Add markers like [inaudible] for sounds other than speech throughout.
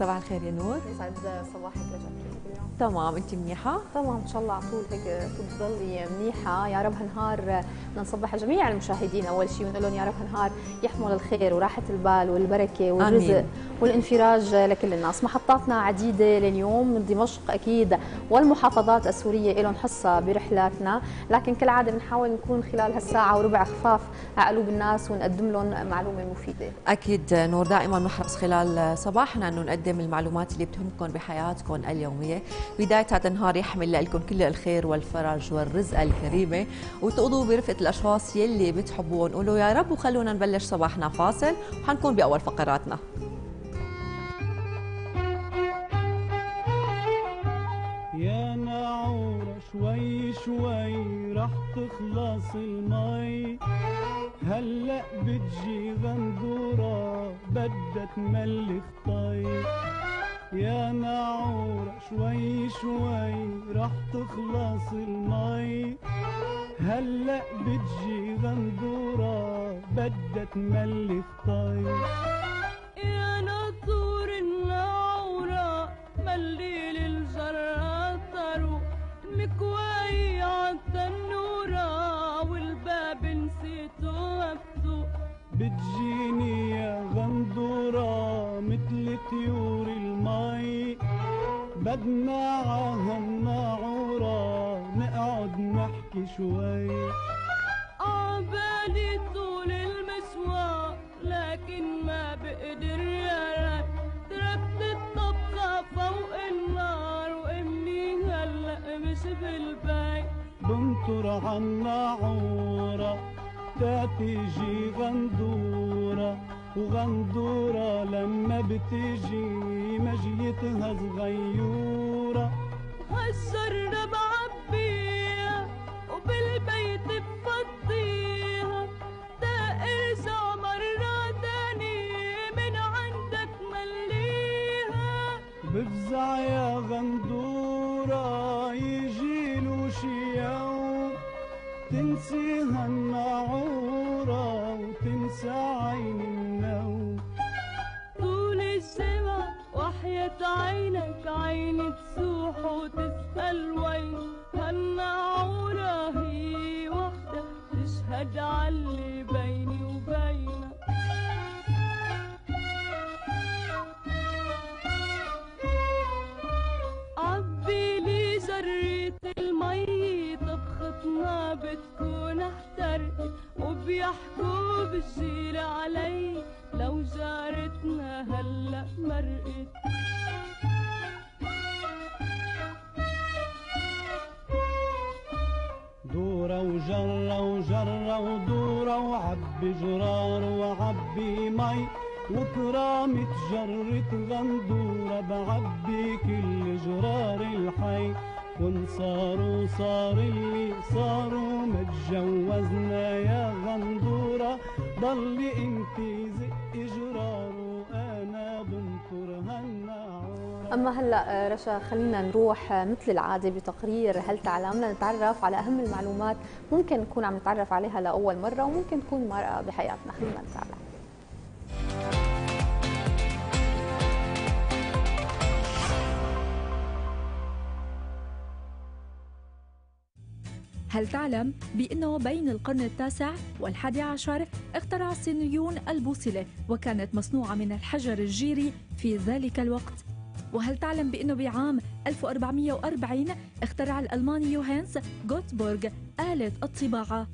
صباح الخير يا نور. يسعد صباحك اليوم تمام انت منيحة؟ تمام إن شاء الله على طول هيك تضلي منيحة. يا رب هالنهار بدنا نصبح جميع المشاهدين. أول شيء ونقول لهم يا رب هالنهار يحمل الخير وراحة البال والبركة والرزق آمين. والانفراج لكل الناس. محطاتنا عديدة لليوم دمشق أكيد والمحافظات السورية لهم حصة برحلاتنا. لكن كالعادة بنحاول نكون خلال هالساعة وربع خفاف على قلوب الناس ونقدم لهم معلومة مفيدة. أكيد نور دائما نحرص خلال صباحنا إنه نقدم المعلومات اللي بتهمكم بحياتكم اليومية. بداية هذا النهار يحمل لكم كل الخير والفرج والرزق الكريمة وتقضوا برفقة الأشخاص يلي بتحبوهم قولوا يا رب وخلونا نبلش صباحنا فاصل وحنكون بأول فقراتنا. شوي شوي رح تخلص المي. هلأ بتجي غندورة بدها تملي خطي يا نعورة شوي شوي رح تخلص المي. هلأ بتجي غندورة بدها تملي خطي ملي للجراتر مكواي عالتنورة والباب نسيته وقته. بتجيني يا غندورة متل طيور المي بدنا عهالناعورة نقعد نحكي شوي. عبالي طول المشوار لكن ما بقدر تركت الطبخة فوق النار وامي هلأ مش بالبيت بنطر عالناعورة تاتيجي غندورة. وغندورة لما بتجي مجيتها صغيورة. هالشرة بعبيها وبالبيت بفضيها تا ارجع مرة بفزع يا غندورة يجيلو شي يوم تنسي هالنعورة وتنسى عين النوم طول الجمع وحياة عينك عيني تسوح وتسأل وين؟ هالنعورة هي وحدة تشهد عاللي بيني وبيحكوا بالجيل علي لو جارتنا هلا مرقت. دورة وجرة وجرة ودورة وعبي جرار وعبي مي وكرامة جرة غندورة بعبي كل جرار الحي. وان صاروا صار اللي صاروا. ما تجوزنا يا غندورة. ضلي انتي زق جرار وأنا بنطر هالنعورة أما هلأ رشا خلينا نروح مثل العادة بتقرير هل تعلمنا نتعرف على أهم المعلومات. ممكن نكون عم نتعرف عليها لأول مرة وممكن تكون مرأة بحياتنا. خلينا نتابع. هل تعلم بأنه بين القرن التاسع والحادي عشر اخترع الصينيون البوصلة وكانت مصنوعة من الحجر الجيري في ذلك الوقت؟ وهل تعلم بأنه بعام 1440 اخترع الألماني يوهانس غوتنبرغ آلة الطباعة؟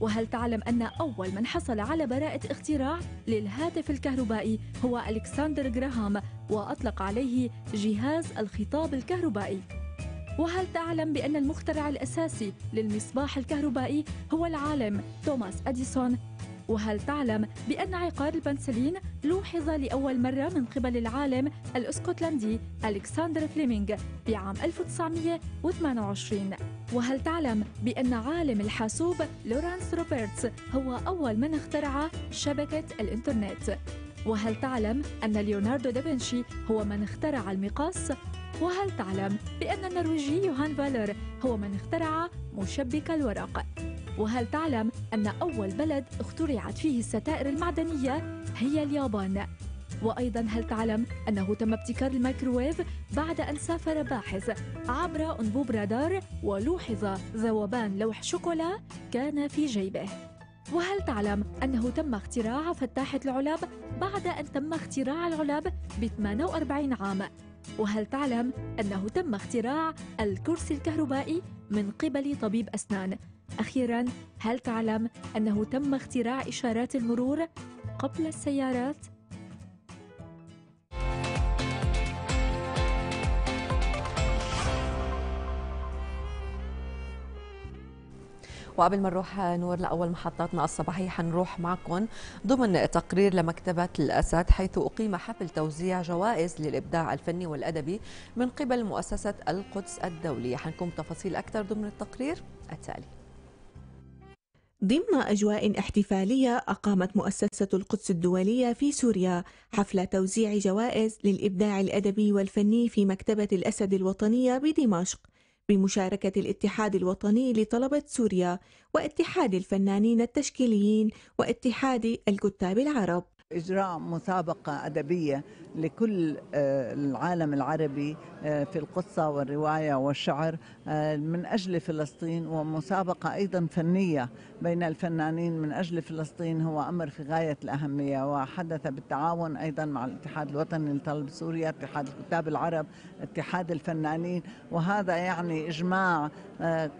وهل تعلم أن أول من حصل على براءة اختراع للهاتف الكهربائي هو ألكسندر جراهام وأطلق عليه جهاز الخطاب الكهربائي؟ وهل تعلم بأن المخترع الأساسي للمصباح الكهربائي هو العالم توماس أديسون؟ وهل تعلم بأن عقار البنسلين لوحظ لأول مرة من قبل العالم الأسكتلندي ألكسندر فليمينغ بعام 1928 وهل تعلم بأن عالم الحاسوب لورانس روبرتس هو أول من اخترع شبكة الإنترنت؟ وهل تعلم أن ليوناردو دافنشي هو من اخترع المقاس؟ وهل تعلم بأن النرويجي يوهان فالر هو من اخترع مشبك الورق؟ وهل تعلم أن أول بلد اخترعت فيه الستائر المعدنية هي اليابان؟ وأيضا هل تعلم أنه تم ابتكار الميكروويف بعد أن سافر باحث عبر أنبوب رادار ولوحظ ذوبان لوح شوكولا كان في جيبه وهل تعلم أنه تم اختراع فتاحة العلب بعد أن تم اختراع العلب ب 48 عام وهل تعلم أنه تم اختراع الكرسي الكهربائي من قبل طبيب أسنان أخيرا هل تعلم أنه تم اختراع إشارات المرور قبل السيارات؟ وقبل ما نروح نور لأول محطاتنا الصباحية حنروح معكم ضمن تقرير لمكتبة الأسد حيث أقيم حفل توزيع جوائز للإبداع الفني والأدبي من قبل مؤسسة القدس الدوليه حنكون تفاصيل أكثر ضمن التقرير التالي. ضمن أجواء احتفالية أقامت مؤسسة القدس الدولية في سوريا حفل توزيع جوائز للإبداع الأدبي والفني في مكتبة الأسد الوطنية بدمشق. بمشاركة الاتحاد الوطني لطلبة سوريا واتحاد الفنانين التشكيليين واتحاد الكتاب العرب. إجراء مسابقة أدبية لكل آه، العالم العربي آه، في القصة والرواية والشعر آه، من أجل فلسطين ومسابقة أيضا فنية بين الفنانين. من أجل فلسطين هو أمر في غاية الأهمية وحدث بالتعاون أيضا مع الاتحاد الوطني لطلب سوريا اتحاد الكتاب العرب اتحاد الفنانين. وهذا يعني إجماع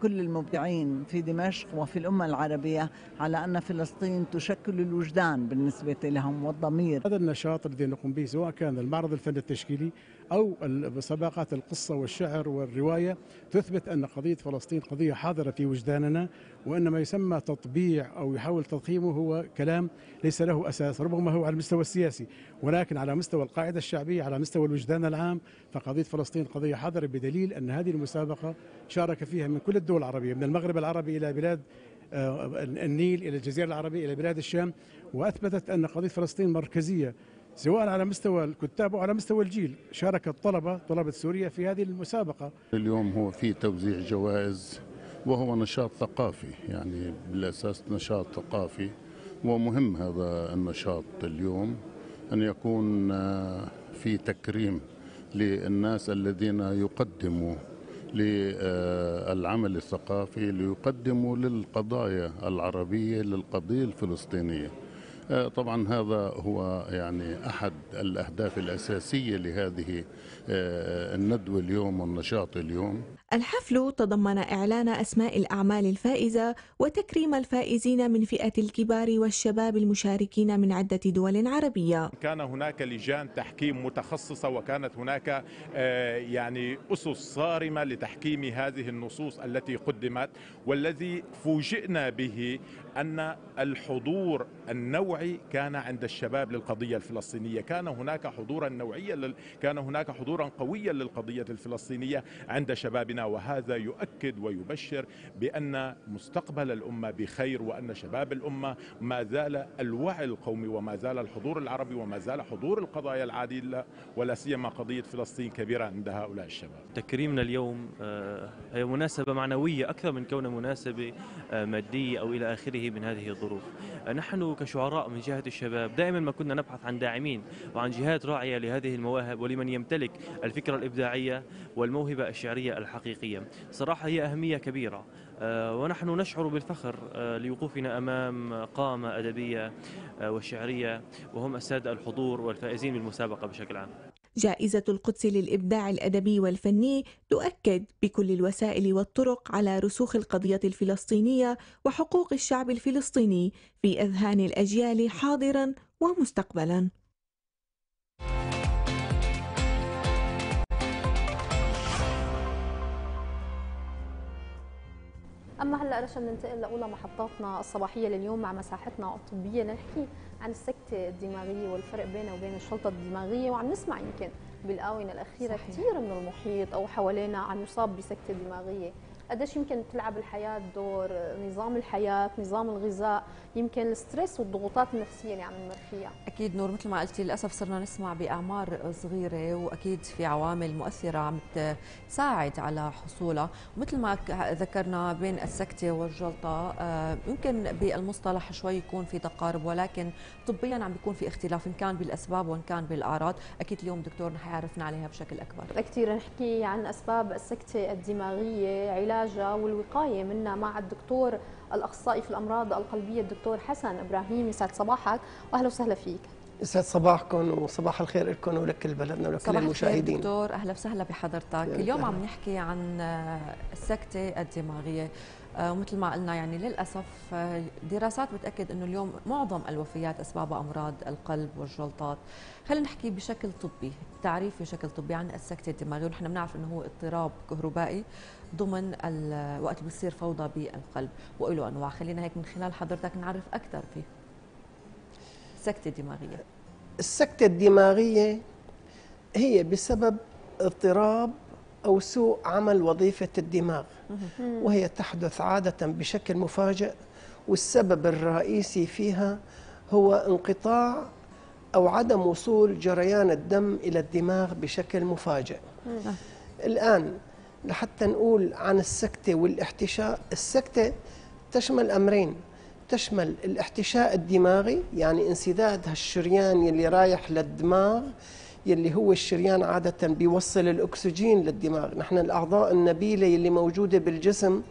كل المبدعين في دمشق وفي الأمة العربية على أن فلسطين تشكل الوجدان بالنسبة لهم والضمير. هذا النشاط الذي نقوم به سواء كان المعرض الفن التشكيلي أو مسابقات القصة والشعر والرواية تثبت أن قضية فلسطين قضية حاضرة في وجداننا. وأن ما يسمى تطبيع أو يحاول تضخيمه هو كلام ليس له أساس ربما هو على المستوى السياسي ولكن على مستوى القاعدة الشعبية على مستوى الوجدان العام. فقضية فلسطين قضية حاضرة بدليل أن هذه المسابقة شارك فيها من كل الدول العربية من المغرب العربي إلى بلاد آه، النيل إلى الجزيرة العربية إلى بلاد الشام. وأثبتت أن قضية فلسطين مركزية سواء على مستوى الكتاب أو على مستوى الجيل شارك الطلبه طلبة سوريا في هذه المسابقة. اليوم هو في توزيع جوائز وهو نشاط ثقافي يعني بالأساس نشاط ثقافي. ومهم هذا النشاط اليوم أن يكون آه، في تكريم للناس الذين يقدموا للعمل الثقافي ليقدموا للقضايا العربية للقضية الفلسطينية. آه، طبعا هذا هو يعني أحد الأهداف الأساسية لهذه آه، الندوة اليوم والنشاط اليوم. الحفل تضمن إعلان أسماء الأعمال الفائزة وتكريم الفائزين من فئة الكبار والشباب المشاركين من عدة دول عربية كان هناك لجان تحكيم متخصصة وكانت هناك آه، يعني أسس صارمة لتحكيم هذه النصوص التي قدمت والذي فوجئنا به أن الحضور النوعي كان عند الشباب للقضية الفلسطينية، كان هناك حضورا نوعيا. كان هناك حضورا قويا للقضية الفلسطينية عند شبابنا وهذا يؤكد ويبشر بأن مستقبل الأمة بخير وأن شباب الأمة ما زال الوعي القومي وما زال الحضور العربي وما زال حضور القضايا العادله ولا سيما قضية فلسطين كبيرة عند هؤلاء الشباب. تكريمنا اليوم آه، هي مناسبة معنوية أكثر من كونها مناسبة آه، مادية أو إلى آخره من هذه الظروف نحن كشعراء من جهة الشباب دائما ما كنا نبحث عن داعمين وعن جهات راعية لهذه المواهب ولمن يمتلك الفكرة الإبداعية والموهبة الشعرية الحقيقية صراحة هي أهمية كبيرة. آه، ونحن نشعر بالفخر آه، لوقوفنا أمام قامة أدبية آه، وشعرية وهم السادة الحضور والفائزين بالمسابقة بشكل عام. جائزة القدس للإبداع الأدبي والفني تؤكد بكل الوسائل والطرق على رسوخ القضية الفلسطينية وحقوق الشعب الفلسطيني في أذهان الأجيال حاضرا ومستقبلا. أما هلأ رشا بننتقل لأولى محطاتنا الصباحية لليوم مع مساحتنا الطبية لنحكي عن السكتة الدماغية والفرق بينها وبين الجلطه الدماغية وعم نسمع يمكن بالآونة الأخيرة كثير من المحيط أو حوالينا عم يصاب بسكتة دماغية. قديش يمكن تلعب الحياة دور نظام الحياة نظام الغذاء؟ يمكن الستريس والضغوطات النفسية اللي عم نمر فيها. أكيد نور مثل ما قلتي للأسف صرنا نسمع بأعمار صغيرة وأكيد في عوامل مؤثرة عم تساعد على حصولها. ومثل ما ذكرنا بين السكتة والجلطة آه، يمكن بالمصطلح شوي يكون في تقارب ولكن طبيا عم بيكون في اختلاف إن كان بالأسباب وإن كان بالأعراض. أكيد اليوم دكتور رح يعرفنا عليها بشكل أكبر. كثير نحكي عن أسباب السكتة الدماغية علاجها والوقاية منها مع الدكتور الأخصائي في الأمراض القلبية الدكتور حسن إبراهيم. يسعد صباحك واهلا وسهلا فيك. يسعد صباحكم وصباح الخير لكم ولكل بلدنا ولكل المشاهدين. دكتور. أهلا وسهلا بحضرتك. اليوم عم نحكي عن السكتة الدماغية. ومثل ما قلنا يعني للأسف آه، دراسات بتأكد إنه اليوم معظم الوفيات اسبابها أمراض القلب والجلطات. خلينا نحكي بشكل طبي تعريف بشكل طبي عن السكتة الدماغيه ونحن بنعرف إنه هو اضطراب كهربائي ضمن وقت بصير فوضى بالقلب وله أنواع. خلينا هيك من خلال حضرتك نعرف أكثر فيه السكته الدماغيه السكتة الدماغية هي بسبب اضطراب أو سوء عمل وظيفة الدماغ. وهي تحدث عادة بشكل مفاجئ والسبب الرئيسي فيها هو انقطاع أو عدم وصول جريان الدم إلى الدماغ بشكل مفاجئ. الآن لحتى نقول عن السكتة والاحتشاء السكتة تشمل أمرين. تشمل الاحتشاء الدماغي يعني انسداد هالشريان يلي رايح للدماغ يلي هو الشريان عادة بيوصل الأكسجين للدماغ. نحن الأعضاء النبيلة يلي موجودة بالجسم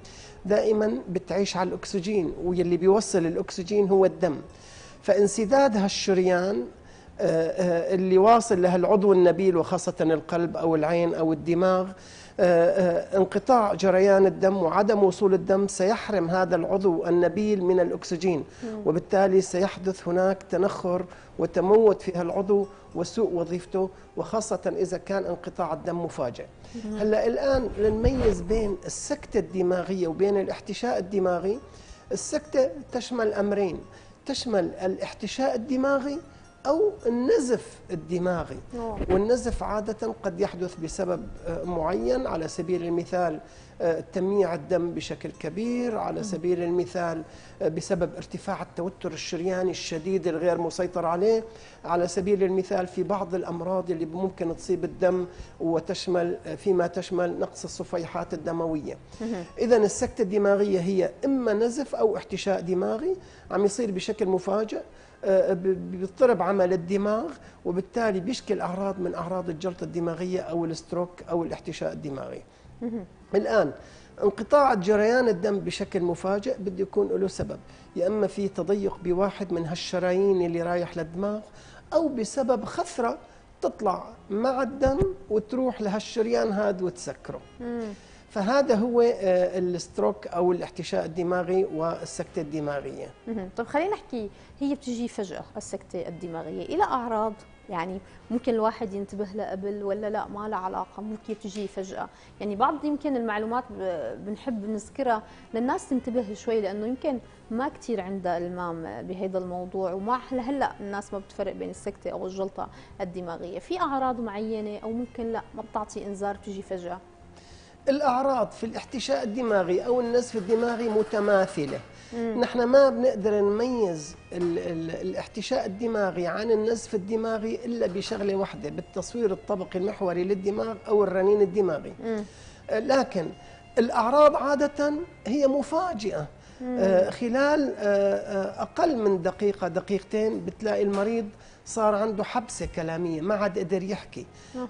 دائما بتعيش على الأكسجين واللي بيوصل الأكسجين هو الدم. فانسداد هالشريان آه، آه، اللي واصل لهالعضو النبيل وخاصة القلب أو العين أو الدماغ انقطاع جريان الدم وعدم وصول الدم سيحرم هذا العضو النبيل من الأكسجين. وبالتالي سيحدث هناك تنخر وتموت في هالعضو وسوء وظيفته وخاصة إذا كان انقطاع الدم مفاجئ. هلأ الآن لنميز بين السكتة الدماغية وبين الاحتشاء الدماغي. السكتة تشمل أمرين تشمل الاحتشاء الدماغي أو النزف الدماغي. والنزف عادة قد يحدث بسبب آه، معين على سبيل المثال آه، تمييع الدم بشكل كبير على سبيل المثال آه، بسبب ارتفاع التوتر الشرياني الشديد الغير مسيطر عليه. على سبيل المثال في بعض الأمراض اللي ممكن تصيب الدم وتشمل فيما تشمل نقص الصفيحات الدموية. إذا السكتة الدماغية هي إما نزف أو احتشاء دماغي عم يصير بشكل مفاجئ. بيضطرب عمل الدماغ وبالتالي بيشكل أعراض من أعراض الجلطة الدماغية أو ال stroke أو الاحتشاء الدماغي. الآن انقطاع جريان الدم بشكل مفاجئ بده يكون له سبب يا إما في تضيق بواحد من هالشرايين اللي رايح للدماغ أو بسبب خثرة تطلع مع الدم وتروح لهالشريان هذا وتسكره. فهذا هو آه، ال stroke أو الاحتشاء الدماغي والسكتة الدماغية. طيب خلينا نحكي هي بتجي فجأة السكتة الدماغية، إلى أعراض؟ يعني ممكن الواحد ينتبه لها قبل ولا لا ما لها علاقة ممكن تجي فجأة، يعني بعض يمكن المعلومات بنحب نذكرها للناس تنتبه شوي لأنه يمكن ما كثير عندها إلمام بهذا الموضوع وما لهلا الناس ما بتفرق بين السكتة أو الجلطة الدماغية، في أعراض معينة أو ممكن لا ما بتعطي إنذار بتجي فجأة. الأعراض في الاحتشاء الدماغي أو النزف الدماغي متماثلة مم. نحن ما بنقدر نميز ال ال الاحتشاء الدماغي عن النزف الدماغي إلا بشغلة واحدة بالتصوير الطبقي المحوري للدماغ أو الرنين الدماغي مم. لكن الأعراض عادة هي مفاجئة آه خلال آه, آه، أقل من دقيقة دقيقتين بتلاقي المريض صار عنده حبسة كلامية ما عاد قدر يحكي.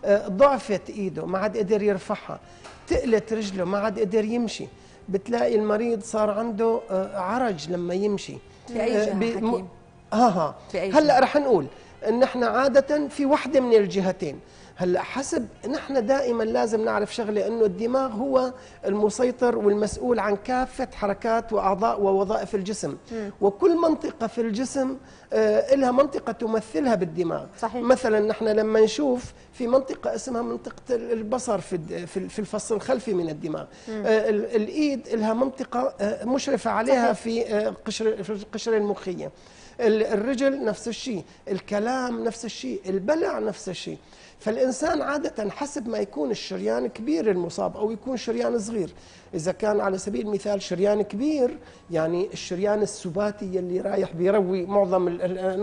آه. ضعفت إيده ما عاد قدر يرفعها. تقلت رجله ما عاد قدر يمشي. بتلاقي المريض صار عنده آه، عرج لما يمشي. في أي جهة حكيم؟ ها ها هلأ رح نقول إن إحنا عادة في وحدة من الجهتين. هلا حسب نحن دائما لازم نعرف شغلة إنه الدماغ هو المسيطر والمسؤول عن كافة حركات وأعضاء ووظائف الجسم م. وكل منطقة في الجسم آه لها منطقة تمثلها بالدماغ صحيح. مثلا نحن لما نشوف في منطقة اسمها منطقة البصر في في الفص الخلفي من الدماغ آه الإيد لها منطقة آه مشرفة عليها صحيح. في آه قشر في القشره المخية الرجل نفس الشيء الكلام نفس الشيء البلع نفس الشيء فالإنسان عادة حسب ما يكون الشريان كبير المصاب أو يكون شريان صغير. إذا كان على سبيل المثال شريان كبير يعني الشريان السباتي اللي رايح بيروي معظم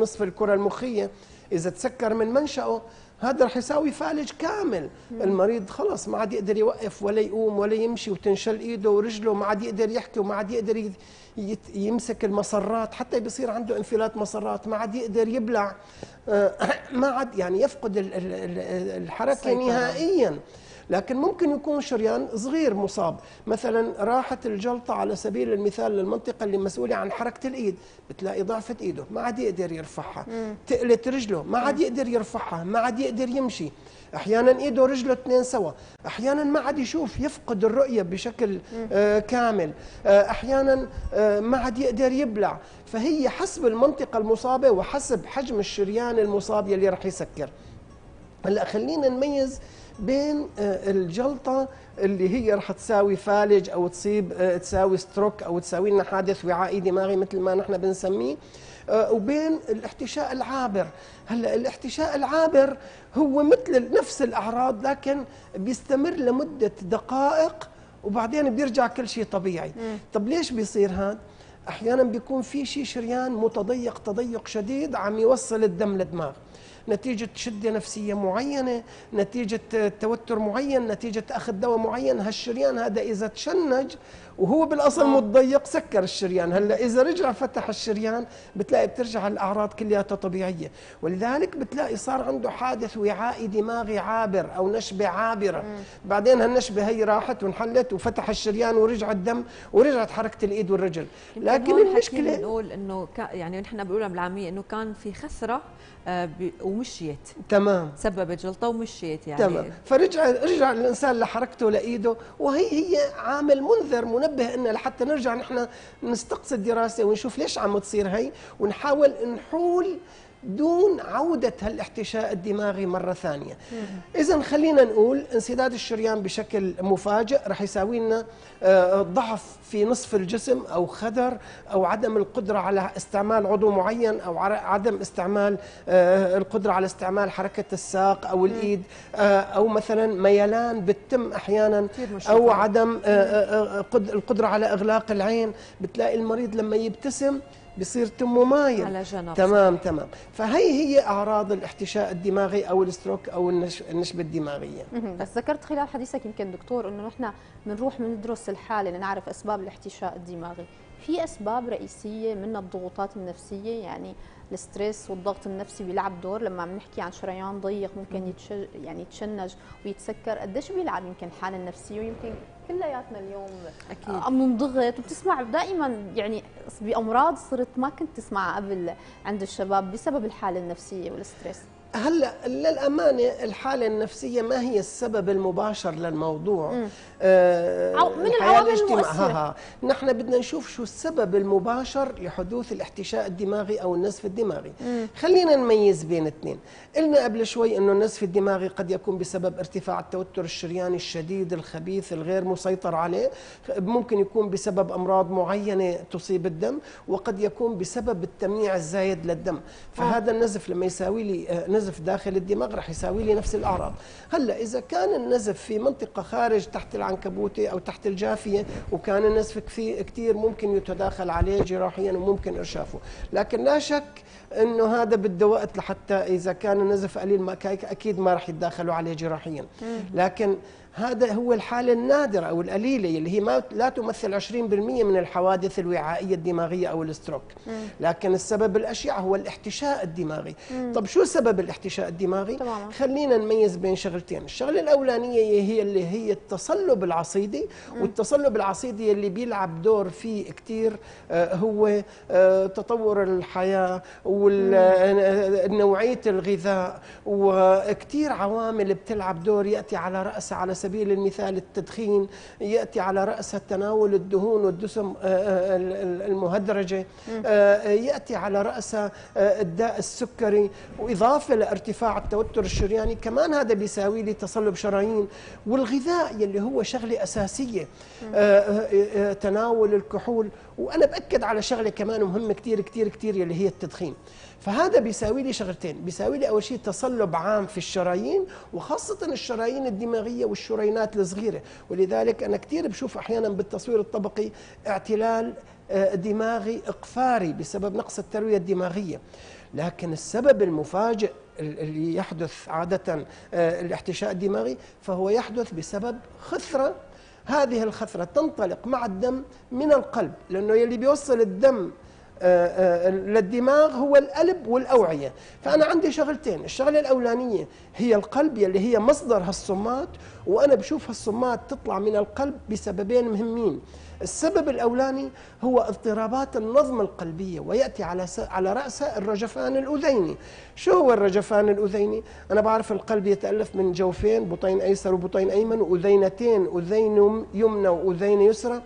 نصف الكرة المخية إذا تسكر من منشأه هذا رح يساوي فالج كامل. المريض خلص ما عاد يقدر يوقف ولا يقوم ولا يمشي وتنشل إيده ورجله ما عاد يقدر يحكي وما عاد يقدر يمسك المسرات حتى بيصير عنده انفلات مسرات ما عاد يقدر يبلع. آه، [clears throat] ما عاد يعني يفقد الحركة نهائيا. لكن ممكن يكون شريان صغير مصاب. مثلا راحت الجلطة على سبيل المثال للمنطقة اللي مسؤولة عن حركة الإيد بتلاقي ضعفت إيده ما عاد يقدر يرفعها. تقلت رجله ما عاد يقدر يرفعها ما عاد يقدر يمشي. أحيانا إيده ورجله اثنين سوا. أحيانا ما عاد يشوف يفقد الرؤية بشكل آه كامل. آه أحيانا آه ما عاد يقدر يبلع. فهي حسب المنطقة المصابة وحسب حجم الشريان المصاب يلي رح يسكر. هلأ خلينا نميز بين آه، الجلطة اللي هي رح تساوي فالج أو تصيب آه، تساوي ستروك أو تساوي لنا حادث وعائي دماغي مثل ما نحن بنسميه. آه، وبين الاحتشاء العابر. هلأ الاحتشاء العابر هو مثل نفس الأعراض لكن بيستمر لمدة دقائق وبعدين بيرجع كل شيء طبيعي. طب ليش بيصير هذا أحيانا بيكون في شيء شريان متضيق تضيق شديد عم يوصل الدم للدماغ. نتيجة شدة نفسية معينة نتيجة توتر معين نتيجة أخذ دواء معين. هالشريان هذا إذا تشنج وهو بالأصل آه. متضيق سكر الشريان. هلأ إذا رجع فتح الشريان بتلاقي بترجع الأعراض كلها طبيعية. ولذلك بتلاقي صار عنده حادث وعائي دماغي عابر أو نشبة عابرة. مم. بعدين هالنشبة هي راحت وانحلت وفتح الشريان ورجع الدم ورجعت حركة الإيد والرجل. لكن المشكلة نقول إنه يعني نحن بنقولها بالعامية إنه كان في خسرة آه، ومشيت. تمام. سببت جلطة ومشيت يعني. تمام. فرجع رجع الإنسان لحركته لإيده وهي هي عامل منذر منبه إن لحتى نرجع نحن نستقصي الدراسه ونشوف ليش عم تصير هي ونحاول نحول دون عودة هالاحتشاء الدماغي مرة ثانية. إذا خلينا نقول انسداد الشريان بشكل مفاجئ رح يساوي لنا آه، ضعف في نصف الجسم أو خدر أو عدم القدرة على استعمال عضو معين أو عدم استعمال آه، القدرة على استعمال حركة الساق أو الإيد آه، أو مثلا ميلان بتتم أحيانا أو عدم القدرة على إغلاق العين. بتلاقي المريض لما يبتسم بصير تمه مايل. على جنب تمام تمام. فهي هي أعراض الاحتشاء الدماغي أو ال stroke أو النشبة الدماغية. بس ذكرت خلال حديثك يمكن دكتور إنه نحن بنروح بندرس الحالة لنعرف أسباب الاحتشاء الدماغي. في أسباب رئيسية من الضغوطات النفسية؟ يعني ال stress والضغط النفسي بيلعب دور. لما عم نحكي عن شريان ضيق ممكن يتش... يعني يتشنج ويتسكر قديش بيلعب يمكن الحالة النفسية؟ ويمكن كلياتنا اليوم أكيد. منضغط وبتسمع دائما يعني بأمراض صرت ما كنت تسمعها قبل عند الشباب بسبب الحالة النفسية والستريس. هلا للأمانة الحالة النفسية ما هي السبب المباشر للموضوع. آه من العوامل المؤثرة. نحن بدنا نشوف شو السبب المباشر لحدوث الاحتشاء الدماغي أو النزف الدماغي. مم. خلينا نميز بين اثنين. قلنا قبل شوي إنه النزف الدماغي قد يكون بسبب ارتفاع التوتر الشرياني الشديد الخبيث الغير مسيطر عليه. ممكن يكون بسبب أمراض معينة تصيب الدم وقد يكون بسبب التمييع الزايد للدم. فهذا النزف لما يساوي لي آه، نزف داخل الدماغ رح يساوي لي نفس الأعراض. هلأ إذا كان النزف في منطقة خارج تحت العنكبوته أو تحت الجافية وكان النزف كثير ممكن يتداخل عليه جراحيا وممكن إرشافه. لكن لا شك إنه هذا بده وقت لحتى إذا كان النزف قليل ما أكيد ما راح يتداخلوا عليه جراحيا. لكن هذا هو الحالة النادرة أو القليلة اللي هي ما لا تمثل 20% من الحوادث الوعائية الدماغية أو الستروك. لكن السبب الأشيع هو الاحتشاء الدماغي. طب شو سبب الاحتشاء الدماغي؟ طبعا. خلينا نميز بين شغلتين. الشغلة الأولانية هي اللي هي التصلب العصيدي والتصلب العصيدي اللي بيلعب دور فيه كثير آه، هو آه، تطور الحياة ونوعية الغذاء وكثير عوامل بتلعب دور يأتي على رأسها على سبيل المثال التدخين يأتي على رأسها تناول الدهون والدسم آه، آه، المهدرجة آه، يأتي على رأسها الداء السكري وإضافة لارتفاع التوتر الشرياني كمان هذا بيساوي لي تصلب شرايين. والغذاء يلي هو شغلة أساسية تناول الكحول وأنا بأكد على شغلة كمان مهمة كثير كثير كثير اللي هي التدخين. فهذا بيساوي لي شغلتين. بيساوي لي أول شيء تصلب عام في الشرايين وخاصة الشرايين الدماغية والشريانات الصغيرة. ولذلك أنا كثير بشوف أحيانا بالتصوير الطبقي اعتلال آه، دماغي إقفاري بسبب نقص التروية الدماغية. لكن السبب المفاجئ اللي يحدث عادة آه، الاحتشاء الدماغي فهو يحدث بسبب خثرة هذه الخثرة تنطلق مع الدم من القلب لأنه يلي بيوصل الدم آه، آه، للدماغ هو القلب والأوعية. فأنا عندي شغلتين الشغلة الأولانية هي القلب يلي هي مصدر هالصمات وأنا بشوف هالصمات تطلع من القلب بسببين مهمين. السبب الأولاني هو اضطرابات النظم القلبية ويأتي على على رأسها الرجفان الأذيني شو هو الرجفان الأذيني؟ أنا بعرف القلب يتألف من جوفين بطين أيسر وبطين أيمن وأذينتين أذين يمنى وأذين يسرى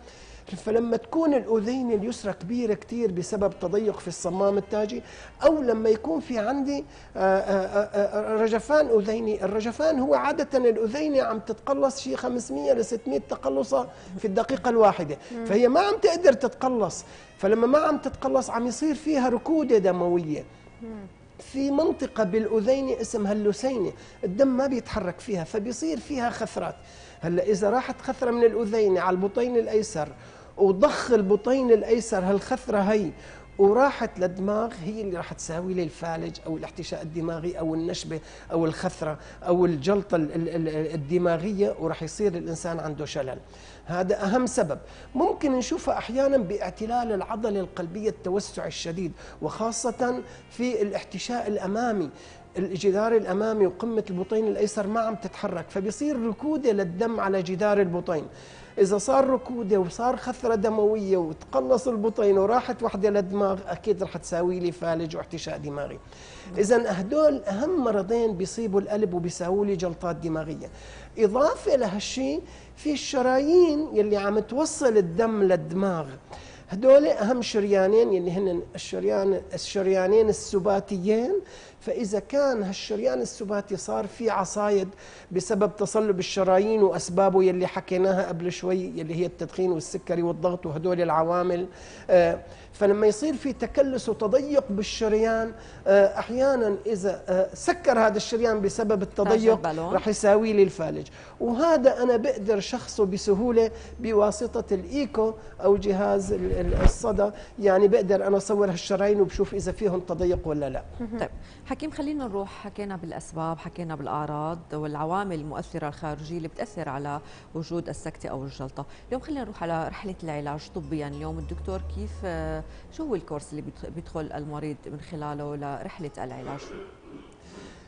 فلما تكون الأذين اليسرى كبيرة كتير بسبب تضيق في الصمام التاجي أو لما يكون في عندي آه، آه، آه، رجفان أذيني الرجفان هو عادة الأذيني عم تتقلص شيء 500 ل 600 تقلصة في الدقيقة الواحدة. فهي ما عم تقدر تتقلص. فلما ما عم تتقلص عم يصير فيها ركودة دموية. في منطقة بالأذين اسمها اللسينة الدم ما بيتحرك فيها فبيصير فيها خثرات. هلأ إذا راحت خثرة من الأذين على البطين الأيسر وضخ البطين الأيسر هالخثرة هي وراحت للدماغ هي اللي راح تساوي لي الفالج أو الاحتشاء الدماغي أو النشبة أو الخثرة أو الجلطة الدماغية وراح يصير الإنسان عنده شلل. هذا أهم سبب. ممكن نشوفها أحيانا باعتلال العضلة القلبية التوسع الشديد وخاصة في الاحتشاء الأمامي. الجدار الأمامي وقمة البطين الأيسر ما عم تتحرك فبيصير ركودة للدم على جدار البطين. إذا صار ركودة وصار خثرة دموية وتقلص البطين وراحت وحدة للدماغ أكيد رح تساوي لي فالج واحتشاء دماغي. اذا هدول أهم مرضين بيصيبوا القلب وبيساووا لي جلطات دماغية. إضافة لهالشيء في الشرايين يلي عم توصل الدم للدماغ. هدول أهم شريانين يلي هن الشريان الشريانين السباتيين فإذا كان هالشريان السباتي صار في عصايد بسبب تصلب الشرايين وأسبابه يلي حكيناها قبل شوي يلي هي التدخين والسكري والضغط وهدول العوامل آه فلما يصير في تكلس وتضيق بالشريان آه، أحيانا إذا آه، سكر هذا الشريان بسبب التضيق راح يساوي لي الفالج. وهذا أنا بقدر شخصه بسهولة بواسطة الإيكو أو جهاز الصدى. يعني بقدر أنا أصور هالشرايين وبشوف إذا فيهم تضيق ولا لا. طيب حكيم خلينا نروح حكينا بالأسباب حكينا بالأعراض والعوامل المؤثرة الخارجية اللي بتأثر على وجود السكتة أو الجلطة. اليوم خلينا نروح على رحلة العلاج طبيا. اليوم الدكتور كيف آه، شو هو الكورس اللي بيدخل المريض من خلاله لرحلة العلاج؟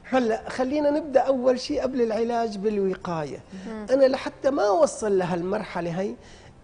هلا خلينا نبدأ أول شيء قبل العلاج بالوقاية. أنا لحتى ما أوصل لهالمرحلة هي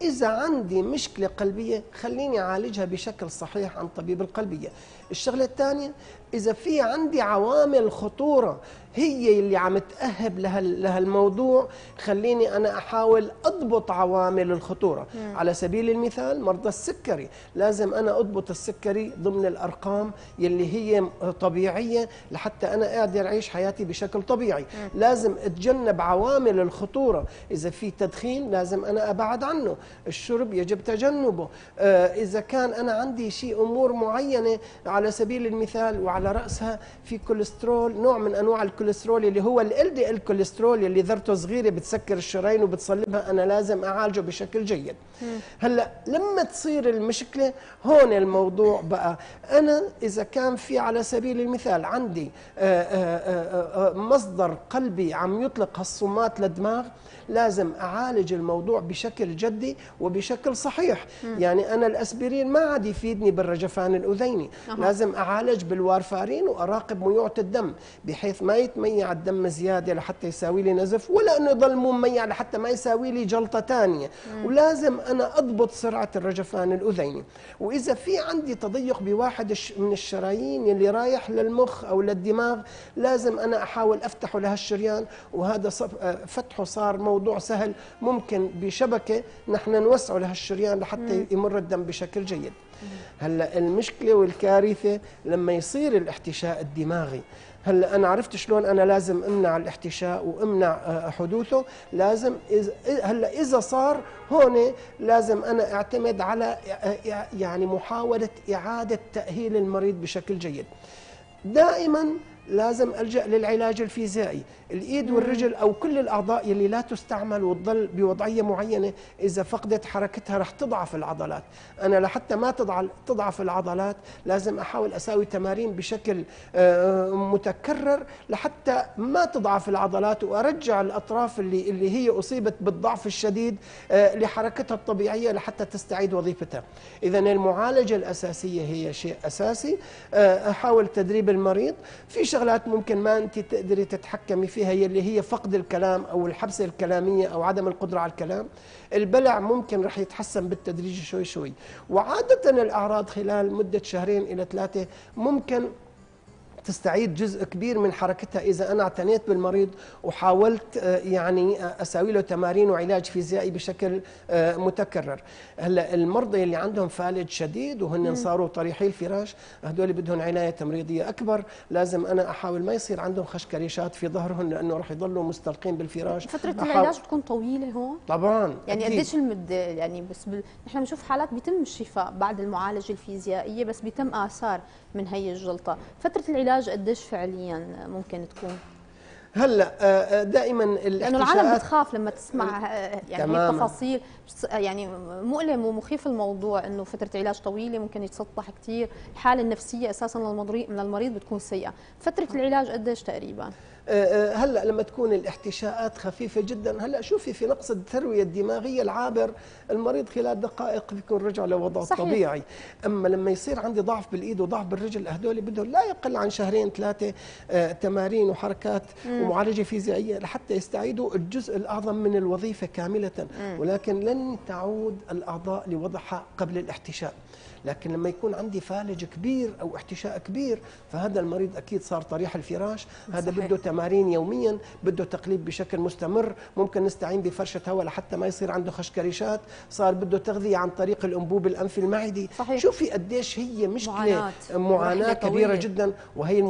إذا عندي مشكلة قلبية خليني أعالجها بشكل صحيح عن طبيب القلبية. الشغلة الثانية إذا في عندي عوامل خطورة هي اللي عم تأهب لهالموضوع خليني أنا أحاول أضبط عوامل الخطورة. مم. على سبيل المثال مرضى السكري. لازم أنا أضبط السكري ضمن الأرقام يلي هي طبيعية لحتى أنا أقدر أعيش حياتي بشكل طبيعي. مم. لازم أتجنب عوامل الخطورة. إذا في تدخين لازم أنا أبعد عنه. الشرب يجب تجنبه. آه إذا كان أنا عندي شيء أمور معينة على سبيل المثال وعلى رأسها في كوليسترول نوع من أنواع الكوليسترول الكوليسترول اللي هو LDL كوليسترول اللي ذرته صغيرة بتسكر الشرايين وبتصلبها. أنا لازم أعالجه بشكل جيد. هلأ لما تصير المشكلة هون الموضوع بقى. أنا إذا كان في على سبيل المثال عندي آه، آه، آه، مصدر قلبي عم يطلق هالصمات للدماغ لازم أعالج الموضوع بشكل جدي وبشكل صحيح. مم. يعني أنا الأسبرين ما عاد يفيدني بالرجفان الأذيني. أه. لازم أعالج بالوارفارين وأراقب ميوعة الدم بحيث ما يتميع الدم زيادة لحتى يساوي لي نزف ولا إنه يضل مميع لحتى ما يساوي لي جلطة ثانية ولازم أنا أضبط سرعة الرجفان الاذيني وإذا في عندي تضيق بواحد من الشرايين اللي رايح للمخ أو للدماغ لازم أنا أحاول أفتحه لهالشريان. وهذا آه، فتحه صار موضوع سهل ممكن بشبكة نحن نوسعه لهالشريان لحتى يمر الدم بشكل جيد. هلأ المشكلة والكارثة لما يصير الاحتشاء الدماغي. هلا أنا عرفت شلون أنا لازم أمنع الاحتشاء وأمنع آه، حدوثه. لازم هلا إذا صار هون لازم أنا أعتمد على آه، يعني محاولة إعادة تأهيل المريض بشكل جيد. دائما لازم ألجأ للعلاج الفيزيائي. الإيد والرجل أو كل الأعضاء اللي لا تستعمل وتظل بوضعية معينة إذا فقدت حركتها رح تضعف العضلات. أنا لحتى ما تضعف العضلات لازم أحاول أساوي تمارين بشكل آه، متكرر لحتى ما تضعف العضلات وأرجع الأطراف اللي اللي هي أصيبت بالضعف الشديد آه، لحركتها الطبيعية لحتى تستعيد وظيفتها. اذا المعالجة الأساسية هي شيء أساسي. آه، أحاول تدريب المريض. في شغلات ممكن ما أنت تقدري تتحكمي فيها هي اللي هي فقد الكلام أو الحبسه الكلامية أو عدم القدرة على الكلام البلع ممكن رح يتحسن بالتدريج شوي شوي. وعادة الأعراض خلال مدة شهرين إلى ثلاثة ممكن تستعيد جزء كبير من حركتها. إذا أنا اعتنيت بالمريض وحاولت آه، يعني آه، أسوي له تمارين وعلاج فيزيائي بشكل آه، متكرر. هلأ المرضى اللي عندهم فالج شديد وهن صاروا طريحي الفراش هدول بدهم عناية تمريضية أكبر. لازم أنا أحاول ما يصير عندهم خشكريشات في ظهرهم لأنه راح يضلوا مستلقين بالفراش. فترة العلاج بتكون طويلة هون؟ طبعا يعني قديش المده يعني بس بال... نحن بنشوف حالات بيتم الشفاء بعد المعالجة الفيزيائية بس بيتم آثار. من هي الجلطة. فترة العلاج قديش فعليا ممكن تكون؟ هلأ آه، آه، دائما لأنه العالم بتخاف لما تسمع آه، يعني هي تفاصيل. يعني مؤلم ومخيف الموضوع إنه فترة علاج طويلة ممكن يتسطح كثير الحالة النفسية أساسا للمريض من المريض بتكون سيئة. فترة العلاج قديش تقريبا؟ هلا لما تكون الاحتشاءات خفيفة جدا هلا شوفي في نقص التروية الدماغية العابر المريض خلال دقائق بيكون رجع لوضعه الطبيعي أما لما يصير عندي ضعف بالإيد وضعف بالرجل هدول بدهم لا يقل عن شهرين ثلاثة آه، تمارين وحركات مم. ومعالجة فيزيائية لحتى يستعيدوا الجزء الأعظم من الوظيفة كاملة مم. ولكن لن تعود الأعضاء لوضعها قبل الاحتشاء لكن لما يكون عندي فالج كبير أو احتشاء كبير فهذا المريض أكيد صار طريح الفراش. هذا صحيح. بده تمارين يوميا بده تقليب بشكل مستمر. ممكن نستعين بفرشة هواء لحتى ما يصير عنده خشكريشات. صار بده تغذية عن طريق الأنبوب الأنفي المعدي. صحيح. شوفي قديش هي مشكلة. معاناة, معاناة كبيرة جدا. وهي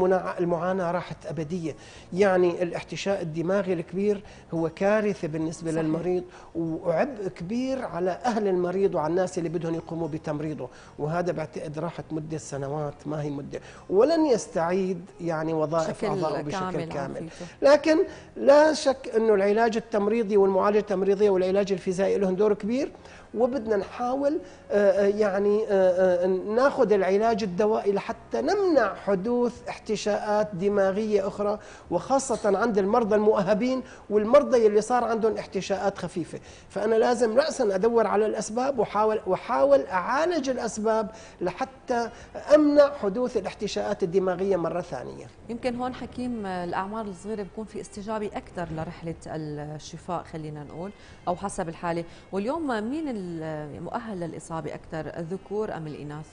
المعاناة راحت أبدية. يعني الاحتشاء الدماغي الكبير هو كارثة بالنسبة صحيح. للمريض. وعبء كبير على أهل المريض وعلى الناس اللي بدهم يقوموا بتمريضه. وهذا بعتقد راحت مدة سنوات ما هي مدة. ولن يستعيد يعني وظائف أعضائه بشكل كامل, كامل. لكن لا شك أنه العلاج التمريضي والمعالجة التمريضية والعلاج الفيزيائي لهم دور كبير. وبدنا نحاول آه، آه، يعني آه، ناخذ العلاج الدوائي لحتى نمنع حدوث احتشاءات دماغية أخرى وخاصة عند المرضى المؤهبين والمرضى اللي صار عندهم احتشاءات خفيفة. فأنا لازم راسا أدور على الأسباب وحاول واحاول أعالج الأسباب لحتى أمنع حدوث الاحتشاءات الدماغية مرة ثانية. يمكن هون حكيم الأعمار الصغيرة بيكون في استجابة أكثر لرحلة الشفاء خلينا نقول أو حسب الحالة. واليوم مين المؤهل للإصابة أكثر الذكور أم الإناث؟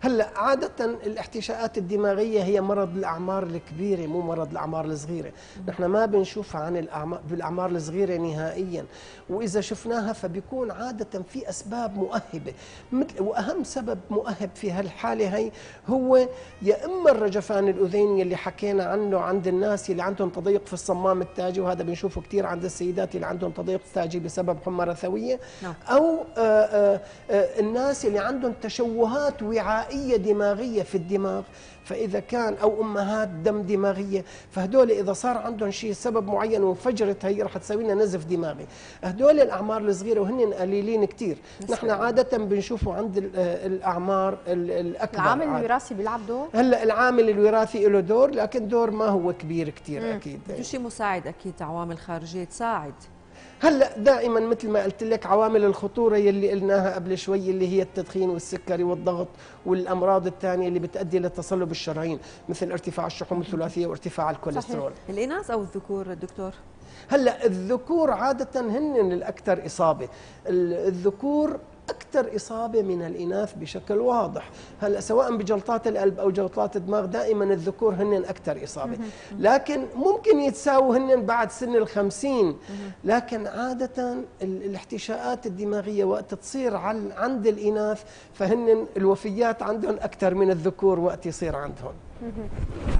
هلا عادة الاحتشاءات الدماغية هي مرض الأعمار الكبيرة مو مرض الأعمار الصغيرة، نحن ما بنشوفها عن الأعمار بالأعمار الصغيرة نهائيا، وإذا شفناها فبيكون عادة في أسباب مؤهبة، مثل وأهم سبب مؤهب في هالحالة هي هو يا إما الرجفان الأذيني اللي حكينا عنه عند الناس اللي عندهم تضيق في الصمام التاجي وهذا بنشوفه كثير عند السيدات اللي عندهم تضيق تاجي بسبب حمى رثوية، نعم. أو آآ آه، آآ آه، الناس اللي عندهم تشوهات وعائية وعائيه دماغية في الدماغ. فإذا كان أو أمهات دم دماغية فهدول إذا صار عندهم شيء سبب معين وانفجرت هي رح تسوي لنا نزف دماغي. هدول الأعمار الصغيرة وهن قليلين كثير نحن عادة بنشوفه عند الأعمار الأكبر. العامل الوراثي بيلعب دور؟ هلأ العامل الوراثي له دور لكن دور ما هو كبير كثير أكيد. شيء مساعد أكيد عوامل خارجية تساعد. هلا دائما مثل ما قلت لك عوامل الخطورة يلي قلناها قبل شوي اللي هي التدخين والسكري والضغط والأمراض الثانية اللي بتؤدي لتصلب الشرايين مثل ارتفاع الشحوم الثلاثية وارتفاع الكوليسترول. صحيح. الإناث أو الذكور دكتور؟ هلا الذكور عادة هن الأكثر إصابة. الذكور أكثر إصابة من الإناث بشكل واضح. هلا سواء بجلطات القلب أو جلطات الدماغ دائما الذكور هن أكثر إصابة. لكن ممكن يتساووا هن بعد سن الخمسين. لكن عادة الاحتشاءات الدماغية وقت تصير عند الإناث فهن الوفيات عندهم أكثر من الذكور وقت يصير عندهم.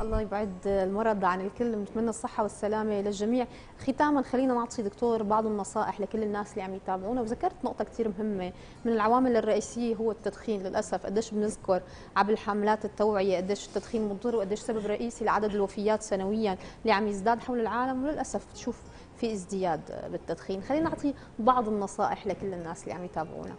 الله يبعد المرض عن الكل. نتمنى الصحة والسلامة للجميع. ختاما خلينا نعطي دكتور بعض النصائح لكل الناس اللي عم يتابعونا. وذكرت نقطة كثير مهمة. من العوامل الرئيسية هو التدخين. للأسف قديش بنذكر عبر حملات التوعية قديش التدخين مضر وقديش سبب رئيسي لعدد الوفيات سنويا اللي عم يزداد حول العالم. وللأسف تشوف في ازدياد بالتدخين. خلينا نعطي بعض النصائح لكل الناس اللي عم يتابعونا.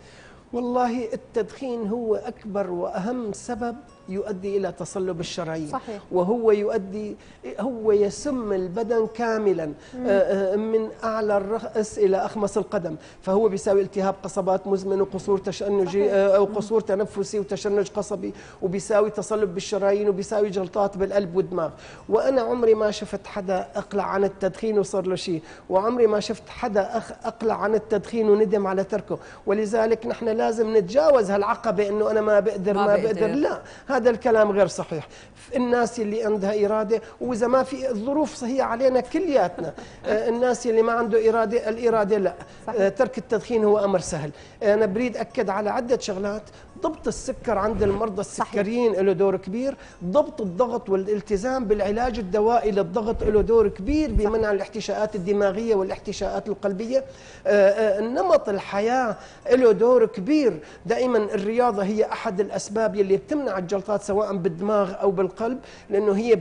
والله التدخين هو أكبر وأهم سبب يؤدي إلى تصلب الشرايين صحيح. وهو يؤدي هو يسم البدن كاملا مم. آه، آه، من أعلى الرأس إلى أخمص القدم فهو بيساوي التهاب قصبات مزمن وقصور تشنجي. آه، أو قصور تنفسي وتشنج قصبي وبيساوي تصلب بالشرايين وبيساوي جلطات بالقلب والدماغ وأنا عمري ما شفت حدا أقلع عن التدخين وصار له شيء وعمري ما شفت حدا أقلع عن التدخين وندم على تركه ولذلك نحن لازم نتجاوز هالعقبة إنه أنا ما بقدر ما, ما بقدر. بقدر لا هذا الكلام غير صحيح. الناس اللي عندها إرادة وإذا ما في الظروف هي علينا كلياتنا. آه، الناس اللي ما عنده إرادة الإرادة لا. صحيح. آه، ترك التدخين هو أمر سهل. أنا بريد أكد على عدة شغلات. ضبط السكر عند المرضى السكريين له دور كبير ضبط الضغط والالتزام بالعلاج الدوائي للضغط له دور كبير بمنع الاحتشاءات الدماغية والاحتشاءات القلبية. آه، نمط الحياة له دور كبير. دائما الرياضة هي أحد الأسباب اللي بتمنع الجلطات سواء بالدماغ أو بالقلب لأنه هي آه،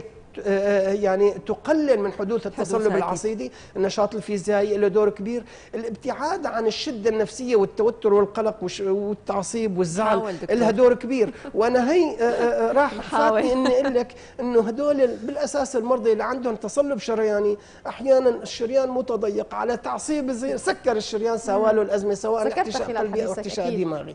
يعني تقلل من حدوث التصلب العصيدي. النشاط الفيزيائي له دور كبير. الابتعاد عن الشدة النفسية والتوتر والقلق والتعصيب والزعل لها دور كبير. وأنا هي آه، آه، [laughs] راح فاتني إني أقول لك إنه هدول بالأساس المرضى اللي عندهم تصلب شرياني أحيانا الشريان متضيق على تعصيب صغير سكر الشريان سواله الازمه سواء احتشاء قلبي أو احتشاء دماغي.